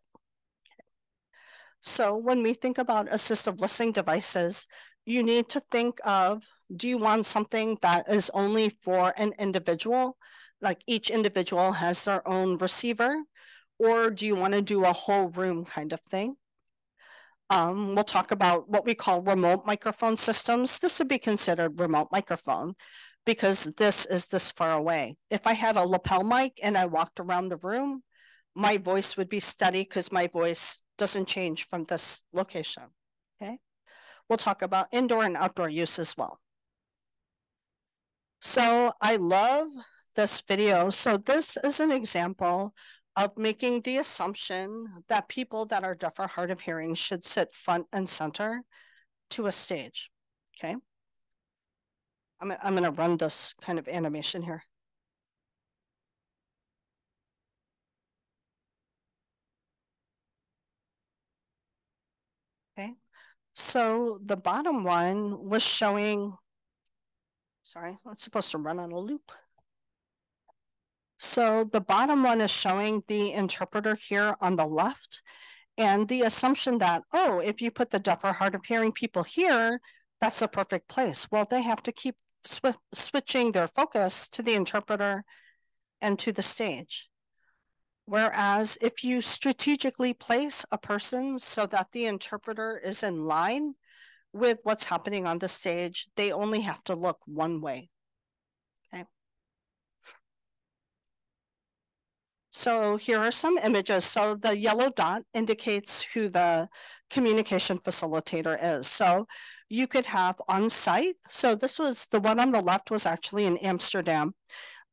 So when we think about assistive listening devices, you need to think of, do you want something that is only for an individual? Like each individual has their own receiver, or do you want to do a whole room kind of thing? Um, we'll talk about what we call remote microphone systems. This would be considered remote microphone because this is this far away. If I had a lapel mic and I walked around the room, my voice would be steady because my voice doesn't change from this location, okay? We'll talk about indoor and outdoor use as well. So I love this video. So this is an example of making the assumption that people that are deaf or hard of hearing should sit front and center to a stage, okay? I'm, I'm gonna run this kind of animation here. Okay, so the bottom one was showing, sorry, it's supposed to run on a loop. So the bottom one is showing the interpreter here on the left. And the assumption that, oh, if you put the deaf or hard of hearing people here, that's the perfect place. Well, they have to keep sw switching their focus to the interpreter and to the stage. Whereas if you strategically place a person so that the interpreter is in line with what's happening on the stage, they only have to look one way. Okay. So here are some images. So the yellow dot indicates who the communication facilitator is. So you could have on site. So this was the one on the left was actually in Amsterdam.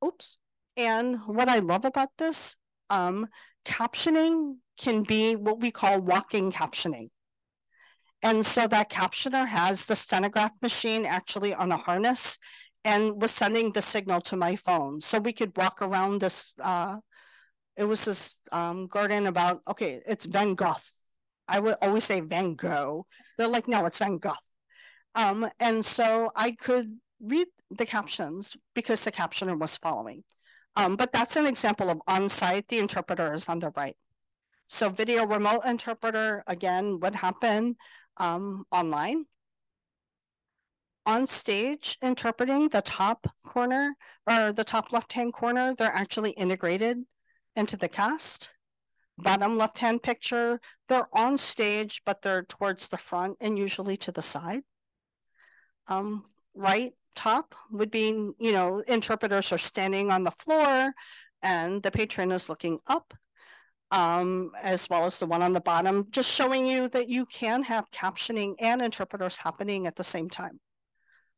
Oops. And what I love about this, um, captioning can be what we call walking captioning. And so that captioner has the stenograph machine actually on a harness and was sending the signal to my phone. So we could walk around this uh, it was this um, garden about okay, it's Van Gogh. I would always say Van Gogh. They're like, no, it's Van Gogh. Um, and so I could read the captions because the captioner was following. Um, but that's an example of on-site. The interpreter is on the right. So video remote interpreter, again, would happen um, online. On stage, interpreting the top corner or the top left-hand corner, they're actually integrated into the cast. Bottom left-hand picture, they're on stage, but they're towards the front and usually to the side. Um, right top would be, you know, interpreters are standing on the floor and the patron is looking up, um, as well as the one on the bottom, just showing you that you can have captioning and interpreters happening at the same time.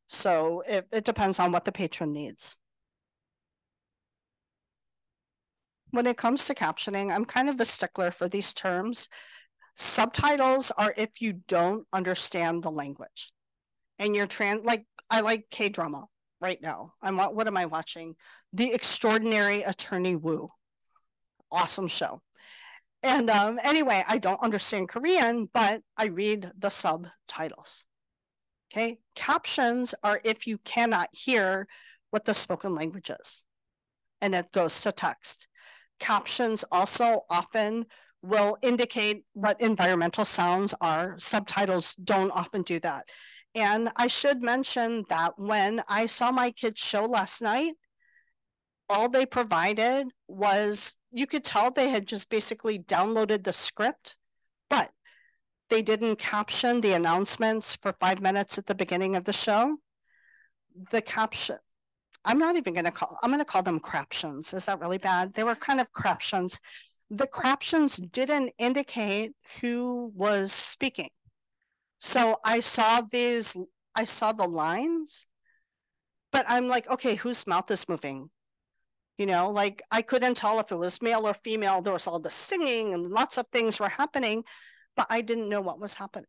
So it, it depends on what the patron needs. when it comes to captioning, I'm kind of a stickler for these terms. Subtitles are if you don't understand the language and you're trans like I like K drama right now. I'm what am I watching? The Extraordinary Attorney Woo. Awesome show. And um, anyway, I don't understand Korean, but I read the subtitles. Okay. Captions are if you cannot hear what the spoken language is, and it goes to text. Captions also often will indicate what environmental sounds are. Subtitles don't often do that. And I should mention that when I saw my kids' show last night, all they provided was you could tell they had just basically downloaded the script, but they didn't caption the announcements for five minutes at the beginning of the show. The caption, I'm not even going to call, I'm going to call them craptions. Is that really bad? They were kind of craptions. The craptions didn't indicate who was speaking. So I saw these, I saw the lines, but I'm like, okay, whose mouth is moving? You know, like I couldn't tell if it was male or female. There was all the singing and lots of things were happening, but I didn't know what was happening.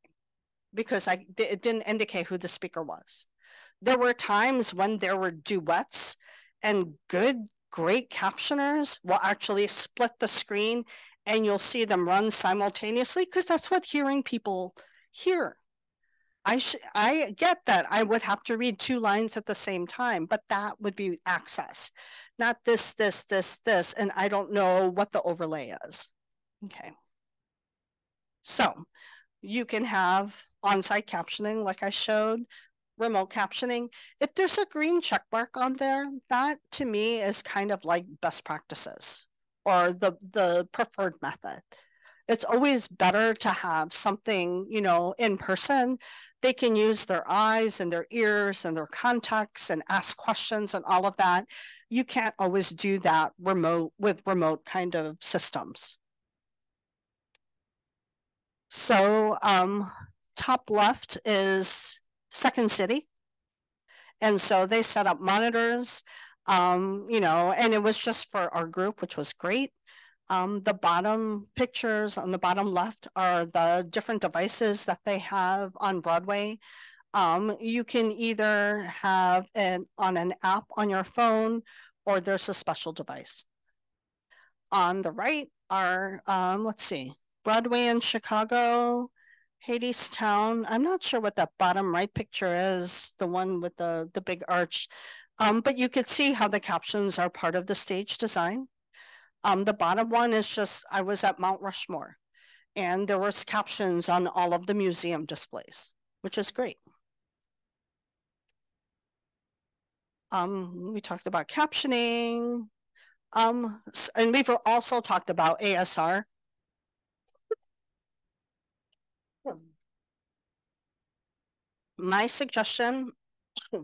because I it didn't indicate who the speaker was. There were times when there were duets and good, great captioners will actually split the screen and you'll see them run simultaneously because that's what hearing people hear. I sh- I get that I would have to read two lines at the same time, but that would be access, not this, this, this, this, and I don't know what the overlay is. Okay. So you can have on-site captioning like I showed, remote captioning. If there's a green check mark on there, that to me is kind of like best practices or the, the preferred method. It's always better to have something, you know, in person. They can use their eyes and their ears and their contacts and ask questions and all of that. You can't always do that remote with remote kind of systems. So um, top left is Second City. And so they set up monitors, um, you know, and it was just for our group, which was great. Um, the bottom pictures on the bottom left are the different devices that they have on Broadway. Um, you can either have it on an app on your phone or there's a special device. On the right are, um, let's see, Broadway in Chicago, Hadestown. I'm not sure what that bottom right picture is, the one with the, the big arch. Um, but you could see how the captions are part of the stage design. Um, the bottom one is just, I was at Mount Rushmore and there was captions on all of the museum displays, which is great. Um, we talked about captioning. Um, and we've also talked about ASR, my suggestion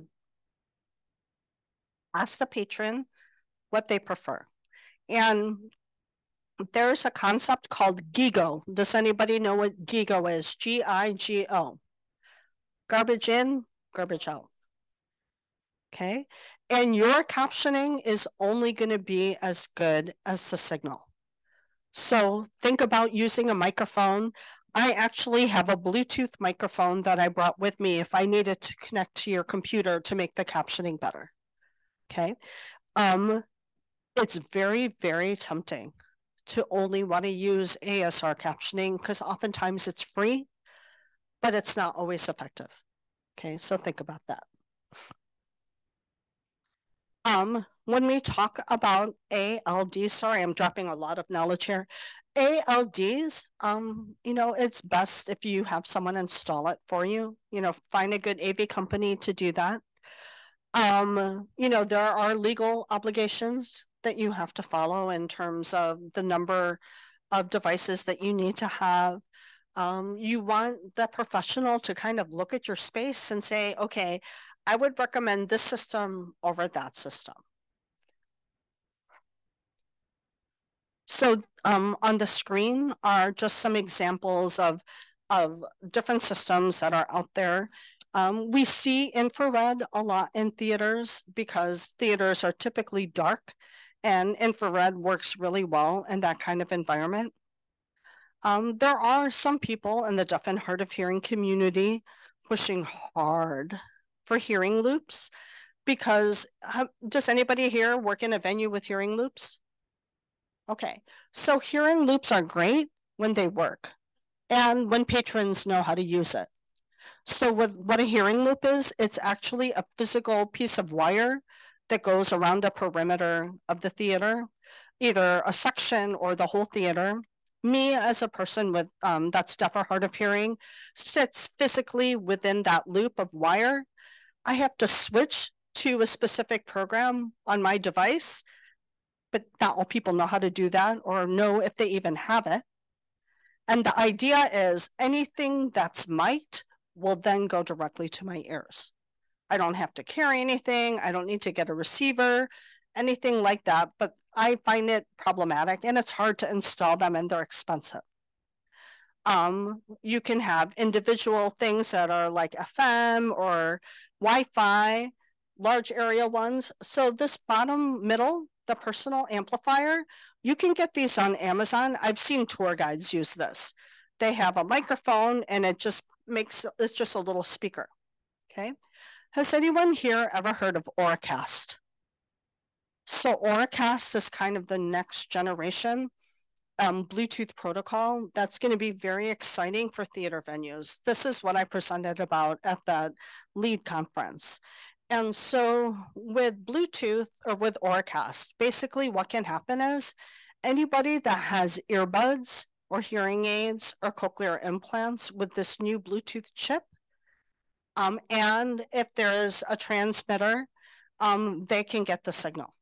ask the patron what they prefer. And there's a concept called GIGO. Does anybody know what GIGO is? G I G O. Garbage in, garbage out. Okay. And your captioning is only going to be as good as the signal. So think about using a microphone. I actually have a Bluetooth microphone that I brought with me if I needed to connect to your computer to make the captioning better. Okay. Um, it's very, very tempting to only want to use ASR captioning because oftentimes it's free, but it's not always effective. Okay, so think about that. Um, when we talk about ALD, sorry, I'm dropping a lot of knowledge here. ALDs, um, you know, it's best if you have someone install it for you. You know, find a good AV company to do that. Um, you know, there are legal obligations that you have to follow in terms of the number of devices that you need to have. Um, you want the professional to kind of look at your space and say, okay, I would recommend this system over that system. So um, on the screen are just some examples of, of different systems that are out there. Um, we see infrared a lot in theaters because theaters are typically dark and infrared works really well in that kind of environment. Um, there are some people in the deaf and hard of hearing community pushing hard for hearing loops because uh, does anybody here work in a venue with hearing loops? Okay, so hearing loops are great when they work and when patrons know how to use it. So with what a hearing loop is, it's actually a physical piece of wire that goes around a perimeter of the theater, either a section or the whole theater. Me as a person with um, that's deaf or hard of hearing sits physically within that loop of wire. I have to switch to a specific program on my device but not all people know how to do that or know if they even have it. And the idea is anything that's mic'd will then go directly to my ears. I don't have to carry anything. I don't need to get a receiver, anything like that. But I find it problematic and it's hard to install them and they're expensive. Um, you can have individual things that are like FM or Wi-Fi, large area ones. So this bottom middle the personal amplifier, you can get these on Amazon. I've seen tour guides use this. They have a microphone and it just makes it's just a little speaker. Okay. Has anyone here ever heard of Auracast? So Auracast is kind of the next generation um, Bluetooth protocol. That's going to be very exciting for theater venues. This is what I presented about at that LEAD conference. And so with Bluetooth or with Auracast, basically what can happen is anybody that has earbuds or hearing aids or cochlear implants with this new Bluetooth chip, um, and if there is a transmitter, um, they can get the signal.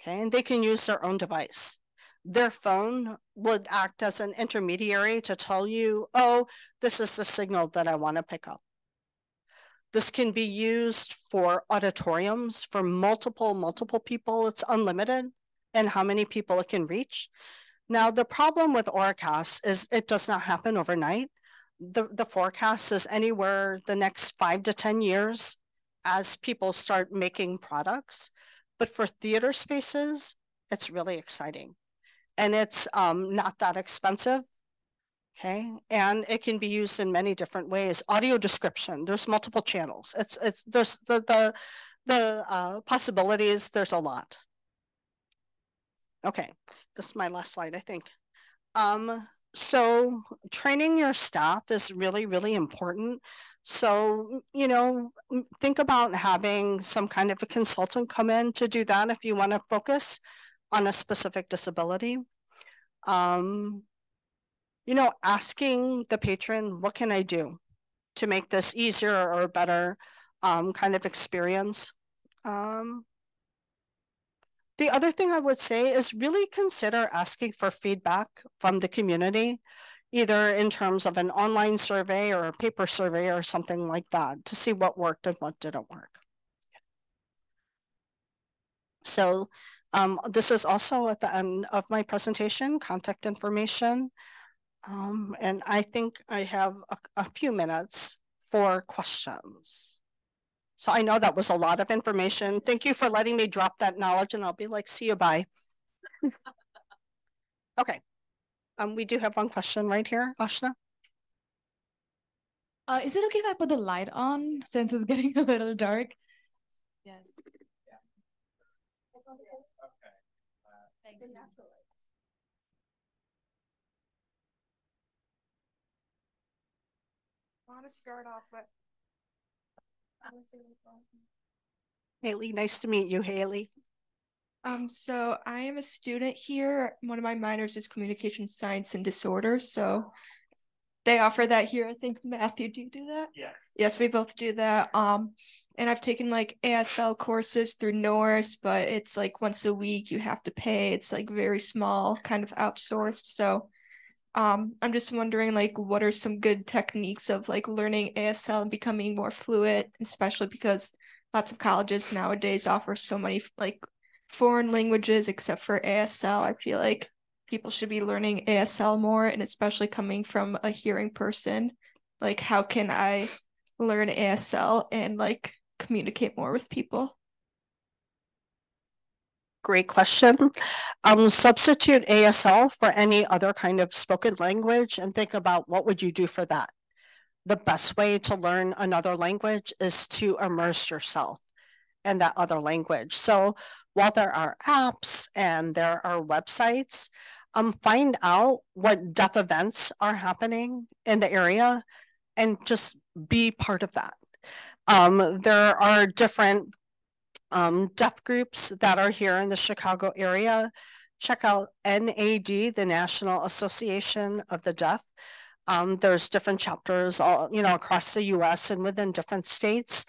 Okay, and they can use their own device. Their phone would act as an intermediary to tell you, oh, this is the signal that I want to pick up. This can be used for auditoriums for multiple, multiple people. It's unlimited and how many people it can reach. Now, the problem with Auracast is it does not happen overnight. The, the forecast is anywhere the next five to 10 years as people start making products. But for theater spaces, it's really exciting. And it's um, not that expensive. Okay, and it can be used in many different ways. Audio description, there's multiple channels. It's it's there's the the the uh, possibilities. There's a lot. Okay, this is my last slide, I think. Um, so training your staff is really really important. So you know, think about having some kind of a consultant come in to do that if you want to focus on a specific disability. Um, you know, asking the patron, what can I do to make this easier or better um, kind of experience? Um, the other thing I would say is really consider asking for feedback from the community, either in terms of an online survey or a paper survey or something like that to see what worked and what didn't work. So um, this is also at the end of my presentation, contact information. Um, and I think I have a, a few minutes for questions. So I know that was a lot of information. Thank you for letting me drop that knowledge and I'll be like, see you, bye. okay. Um, we do have one question right here, Ashna. Uh, is it okay if I put the light on since it's getting a little dark? Yes. Yeah. Okay. Uh, Thank you. want to start off with. Haley, nice to meet you, Haley. Um, so I am a student here. One of my minors is communication science and disorders. So they offer that here. I think Matthew, do you do that? Yes. Yes, we both do that. Um, and I've taken like ASL courses through Norris, but it's like once a week you have to pay. It's like very small, kind of outsourced. So um, I'm just wondering, like, what are some good techniques of like learning ASL and becoming more fluent, especially because lots of colleges nowadays offer so many like foreign languages except for ASL. I feel like people should be learning ASL more, and especially coming from a hearing person, like, how can I learn ASL and like communicate more with people? Great question. Um, substitute ASL for any other kind of spoken language and think about what would you do for that. The best way to learn another language is to immerse yourself in that other language. So while there are apps and there are websites, um, find out what deaf events are happening in the area and just be part of that. Um, there are different um, deaf groups that are here in the Chicago area. Check out NAD, the National Association of the Deaf. Um, there's different chapters all you know across the U.S. and within different states.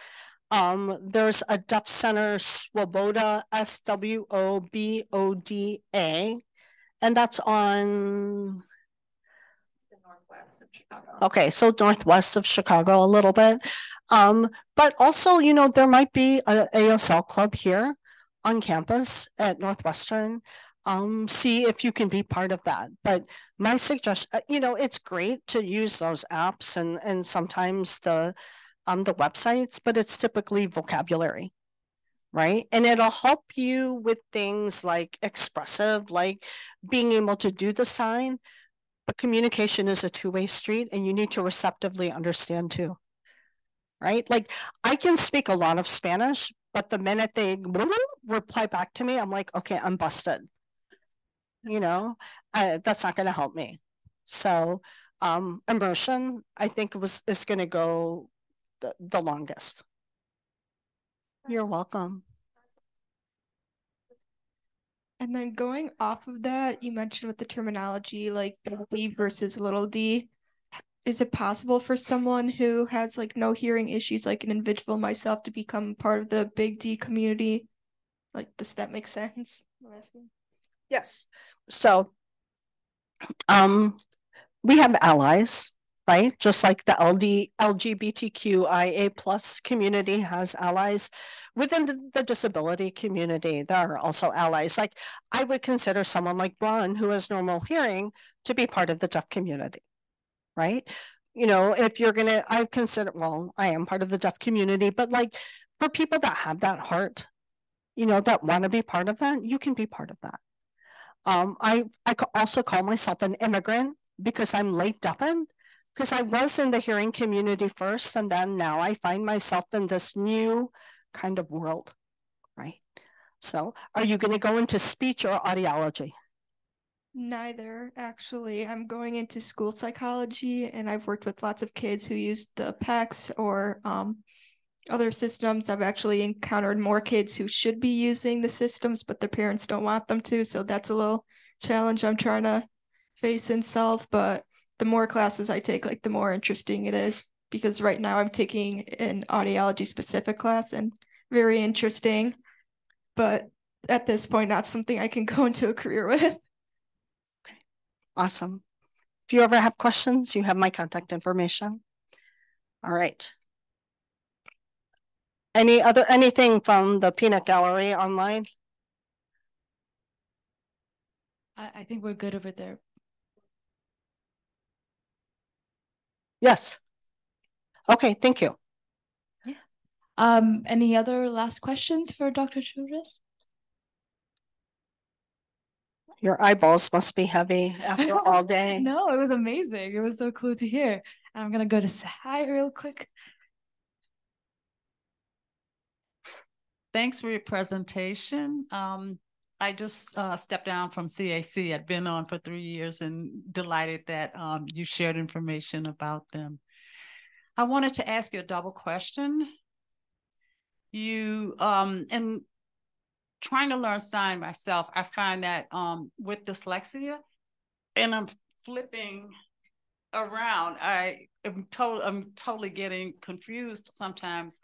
Um, there's a Deaf Center, Swoboda, S W O B O D A, and that's on northwest of Chicago. Okay, so northwest of Chicago a little bit. Um, but also, you know, there might be a ASL club here on campus at Northwestern. Um, see if you can be part of that. But my suggestion, uh, you know, it's great to use those apps and and sometimes the um the websites, but it's typically vocabulary right? And it'll help you with things like expressive, like being able to do the sign, But communication is a two-way street and you need to receptively understand too. Right? Like I can speak a lot of Spanish, but the minute they reply back to me, I'm like, okay, I'm busted. You know, I, that's not going to help me. So, um, immersion, I think was is going to go the, the longest. You're welcome. And then going off of that, you mentioned with the terminology like D versus little d. Is it possible for someone who has like no hearing issues, like an individual myself, to become part of the big D community? Like, does that make sense? Yes. So, um, we have allies right? Just like the LD, LGBTQIA plus community has allies within the, disability community, there are also allies. Like I would consider someone like Ron, who has normal hearing, to be part of the deaf community, right? You know, if you're gonna, I consider, well, I am part of the deaf community, but like for people that have that heart, you know, that want to be part of that, you can be part of that. Um, I I also call myself an immigrant because I'm late deafened because I was in the hearing community first, and then now I find myself in this new kind of world, right? So, are you going to go into speech or audiology? Neither, actually. I'm going into school psychology, and I've worked with lots of kids who use the PECS or um, other systems. I've actually encountered more kids who should be using the systems, but their parents don't want them to. So that's a little challenge I'm trying to face and solve. But the more classes I take, like the more interesting it is. Because right now I'm taking an audiology specific class and very interesting, but at this point, not something I can go into a career with. Okay. Awesome. If you ever have questions, you have my contact information. All right. Any other anything from the peanut gallery online? I, I think we're good over there. Yes. Okay, thank you. Yeah. Um, any other last questions for Dr. Childress? Your eyeballs must be heavy after all day. no, it was amazing. It was so cool to hear. And I'm gonna go to say hi real quick. Thanks for your presentation. Um, I just uh, stepped down from CAC. I'd been on for three years and delighted that um, you shared information about them. I wanted to ask you a double question. You um, and trying to learn sign myself, I find that um, with dyslexia, and I'm flipping around, I am I'm totally getting confused sometimes.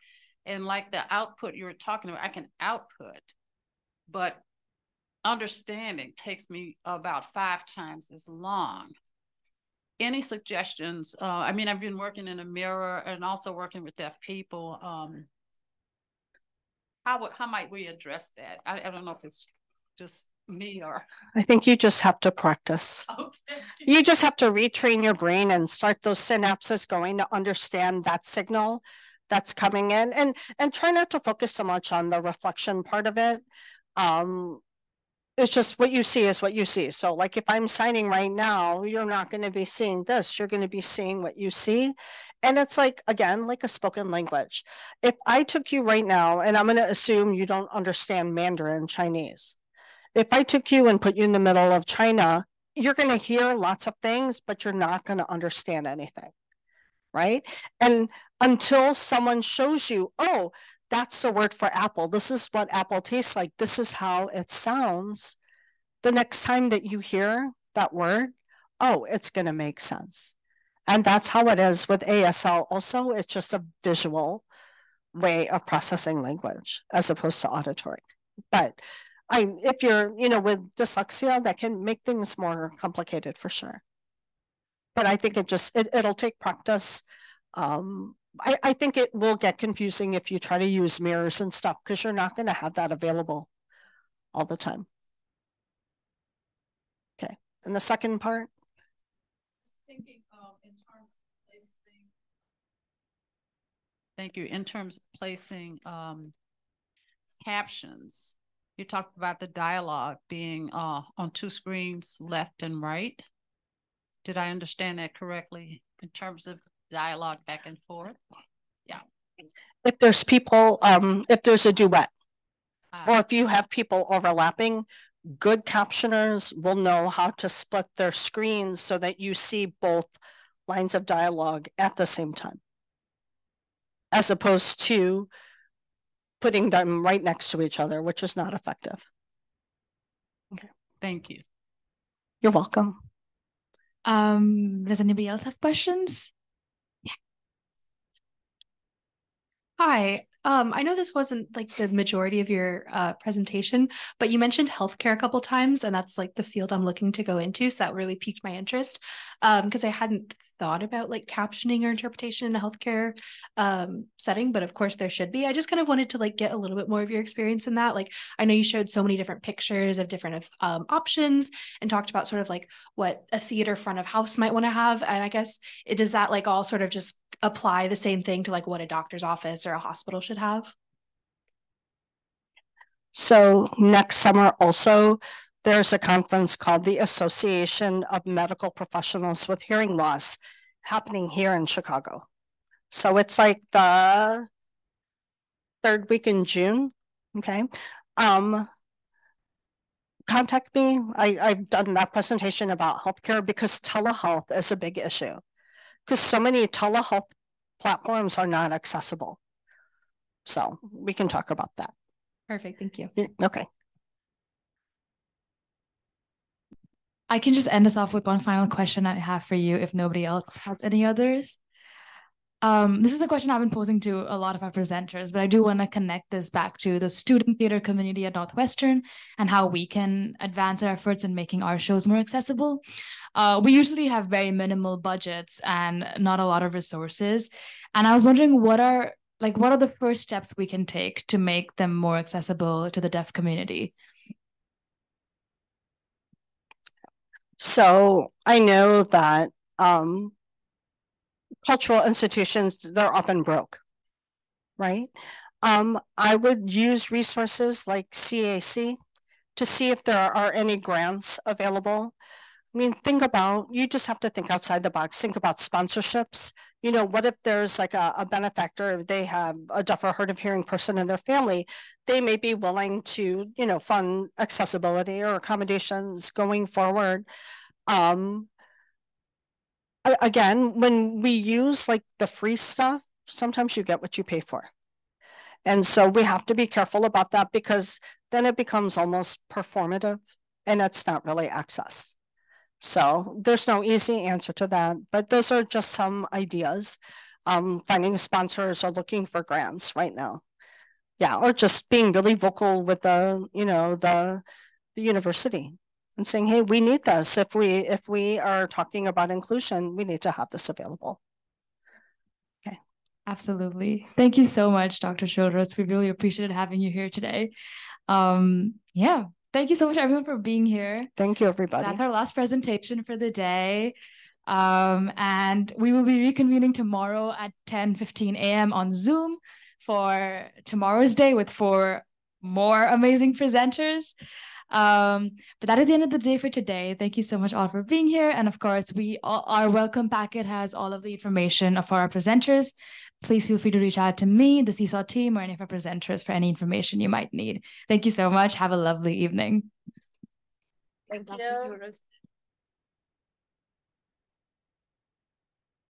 And like the output you were talking about, I can output, but understanding takes me about five times as long. Any suggestions? Uh, I mean, I've been working in a mirror and also working with deaf people. Um, how how might we address that? I, I don't know if it's just me or I think you just have to practice. okay. You just have to retrain your brain and start those synapses going to understand that signal that's coming in and and try not to focus so much on the reflection part of it. Um, it's just what you see is what you see. So like if I'm signing right now, you're not going to be seeing this. You're going to be seeing what you see. And it's like, again, like a spoken language. If I took you right now, and I'm going to assume you don't understand Mandarin Chinese. If I took you and put you in the middle of China, you're going to hear lots of things, but you're not going to understand anything. Right. And until someone shows you, oh, that's the word for apple. This is what apple tastes like. This is how it sounds. The next time that you hear that word, oh, it's going to make sense. And that's how it is with ASL. Also, it's just a visual way of processing language as opposed to auditory. But I, if you're, you know, with dyslexia, that can make things more complicated for sure. But I think it just, it, it'll take practice. Um, I, I think it will get confusing if you try to use mirrors and stuff because you're not going to have that available all the time. Okay. And the second part? Thinking um, in terms of placing, thank you. In terms of placing um, captions, you talked about the dialogue being uh, on two screens, left and right. Did I understand that correctly in terms of dialogue back and forth? Yeah. If there's people, um, if there's a duet, Uh, or if you have people overlapping, good captioners will know how to split their screens so that you see both lines of dialogue at the same time. As opposed to putting them right next to each other, which is not effective. Okay. Thank you. You're welcome. Um, does anybody else have questions? Hi. Um, I know this wasn't like the majority of your uh, presentation, but you mentioned healthcare a couple times, and that's like the field I'm looking to go into. So that really piqued my interest um, because I hadn't thought about like captioning or interpretation in a healthcare um, setting, but of course there should be. I just kind of wanted to like get a little bit more of your experience in that. Like I know you showed so many different pictures of different um, options and talked about sort of like what a theater front of house might want to have, and I guess it does that like all sort of just apply the same thing to like what a doctor's office or a hospital should have? So next summer also, there's a conference called the Association of Medical Professionals with Hearing Loss happening here in Chicago. So it's like the third week in June, okay? Um, contact me. I, I've done that presentation about healthcare because telehealth is a big issue. Because so many telehealth platforms are not accessible. So we can talk about that. Perfect. Thank you. Okay. I can just end us off with one final question I have for you if nobody else has any others. Um, this is a question I've been posing to a lot of our presenters, but I do want to connect this back to the student theater community at Northwestern and how we can advance our efforts in making our shows more accessible. Uh, we usually have very minimal budgets and not a lot of resources. And I was wondering what are like what are the first steps we can take to make them more accessible to the deaf community? So I know that um, cultural institutions, they're often broke, right? Um, I would use resources like CAC to see if there are any grants available. I mean, think about, you just have to think outside the box, think about sponsorships. You know, what if there's like a, a benefactor, they have a deaf or hard of hearing person in their family, they may be willing to, you know, fund accessibility or accommodations going forward. Um, again, when we use like the free stuff, sometimes you get what you pay for. And so we have to be careful about that because then it becomes almost performative and it's not really access. So there's no easy answer to that, but those are just some ideas. Um, finding sponsors or looking for grants right now. Yeah, or just being really vocal with the, you know, the, the university and saying, hey, we need this. If we if we are talking about inclusion, we need to have this available. Okay. Absolutely. Thank you so much, Dr. Childress. We really appreciated having you here today. Um, yeah, thank you so much, everyone, for being here. Thank you, everybody. That's our last presentation for the day. Um, and we will be reconvening tomorrow at 10 15 a.m. on Zoom for tomorrow's day with four more amazing presenters. Um, but that is the end of the day for today. Thank you so much all for being here. And of course, we all, our welcome packet has all of the information for our presenters. Please feel free to reach out to me, the Seesaw team, or any of our presenters for any information you might need. Thank you so much. Have a lovely evening. Thank you.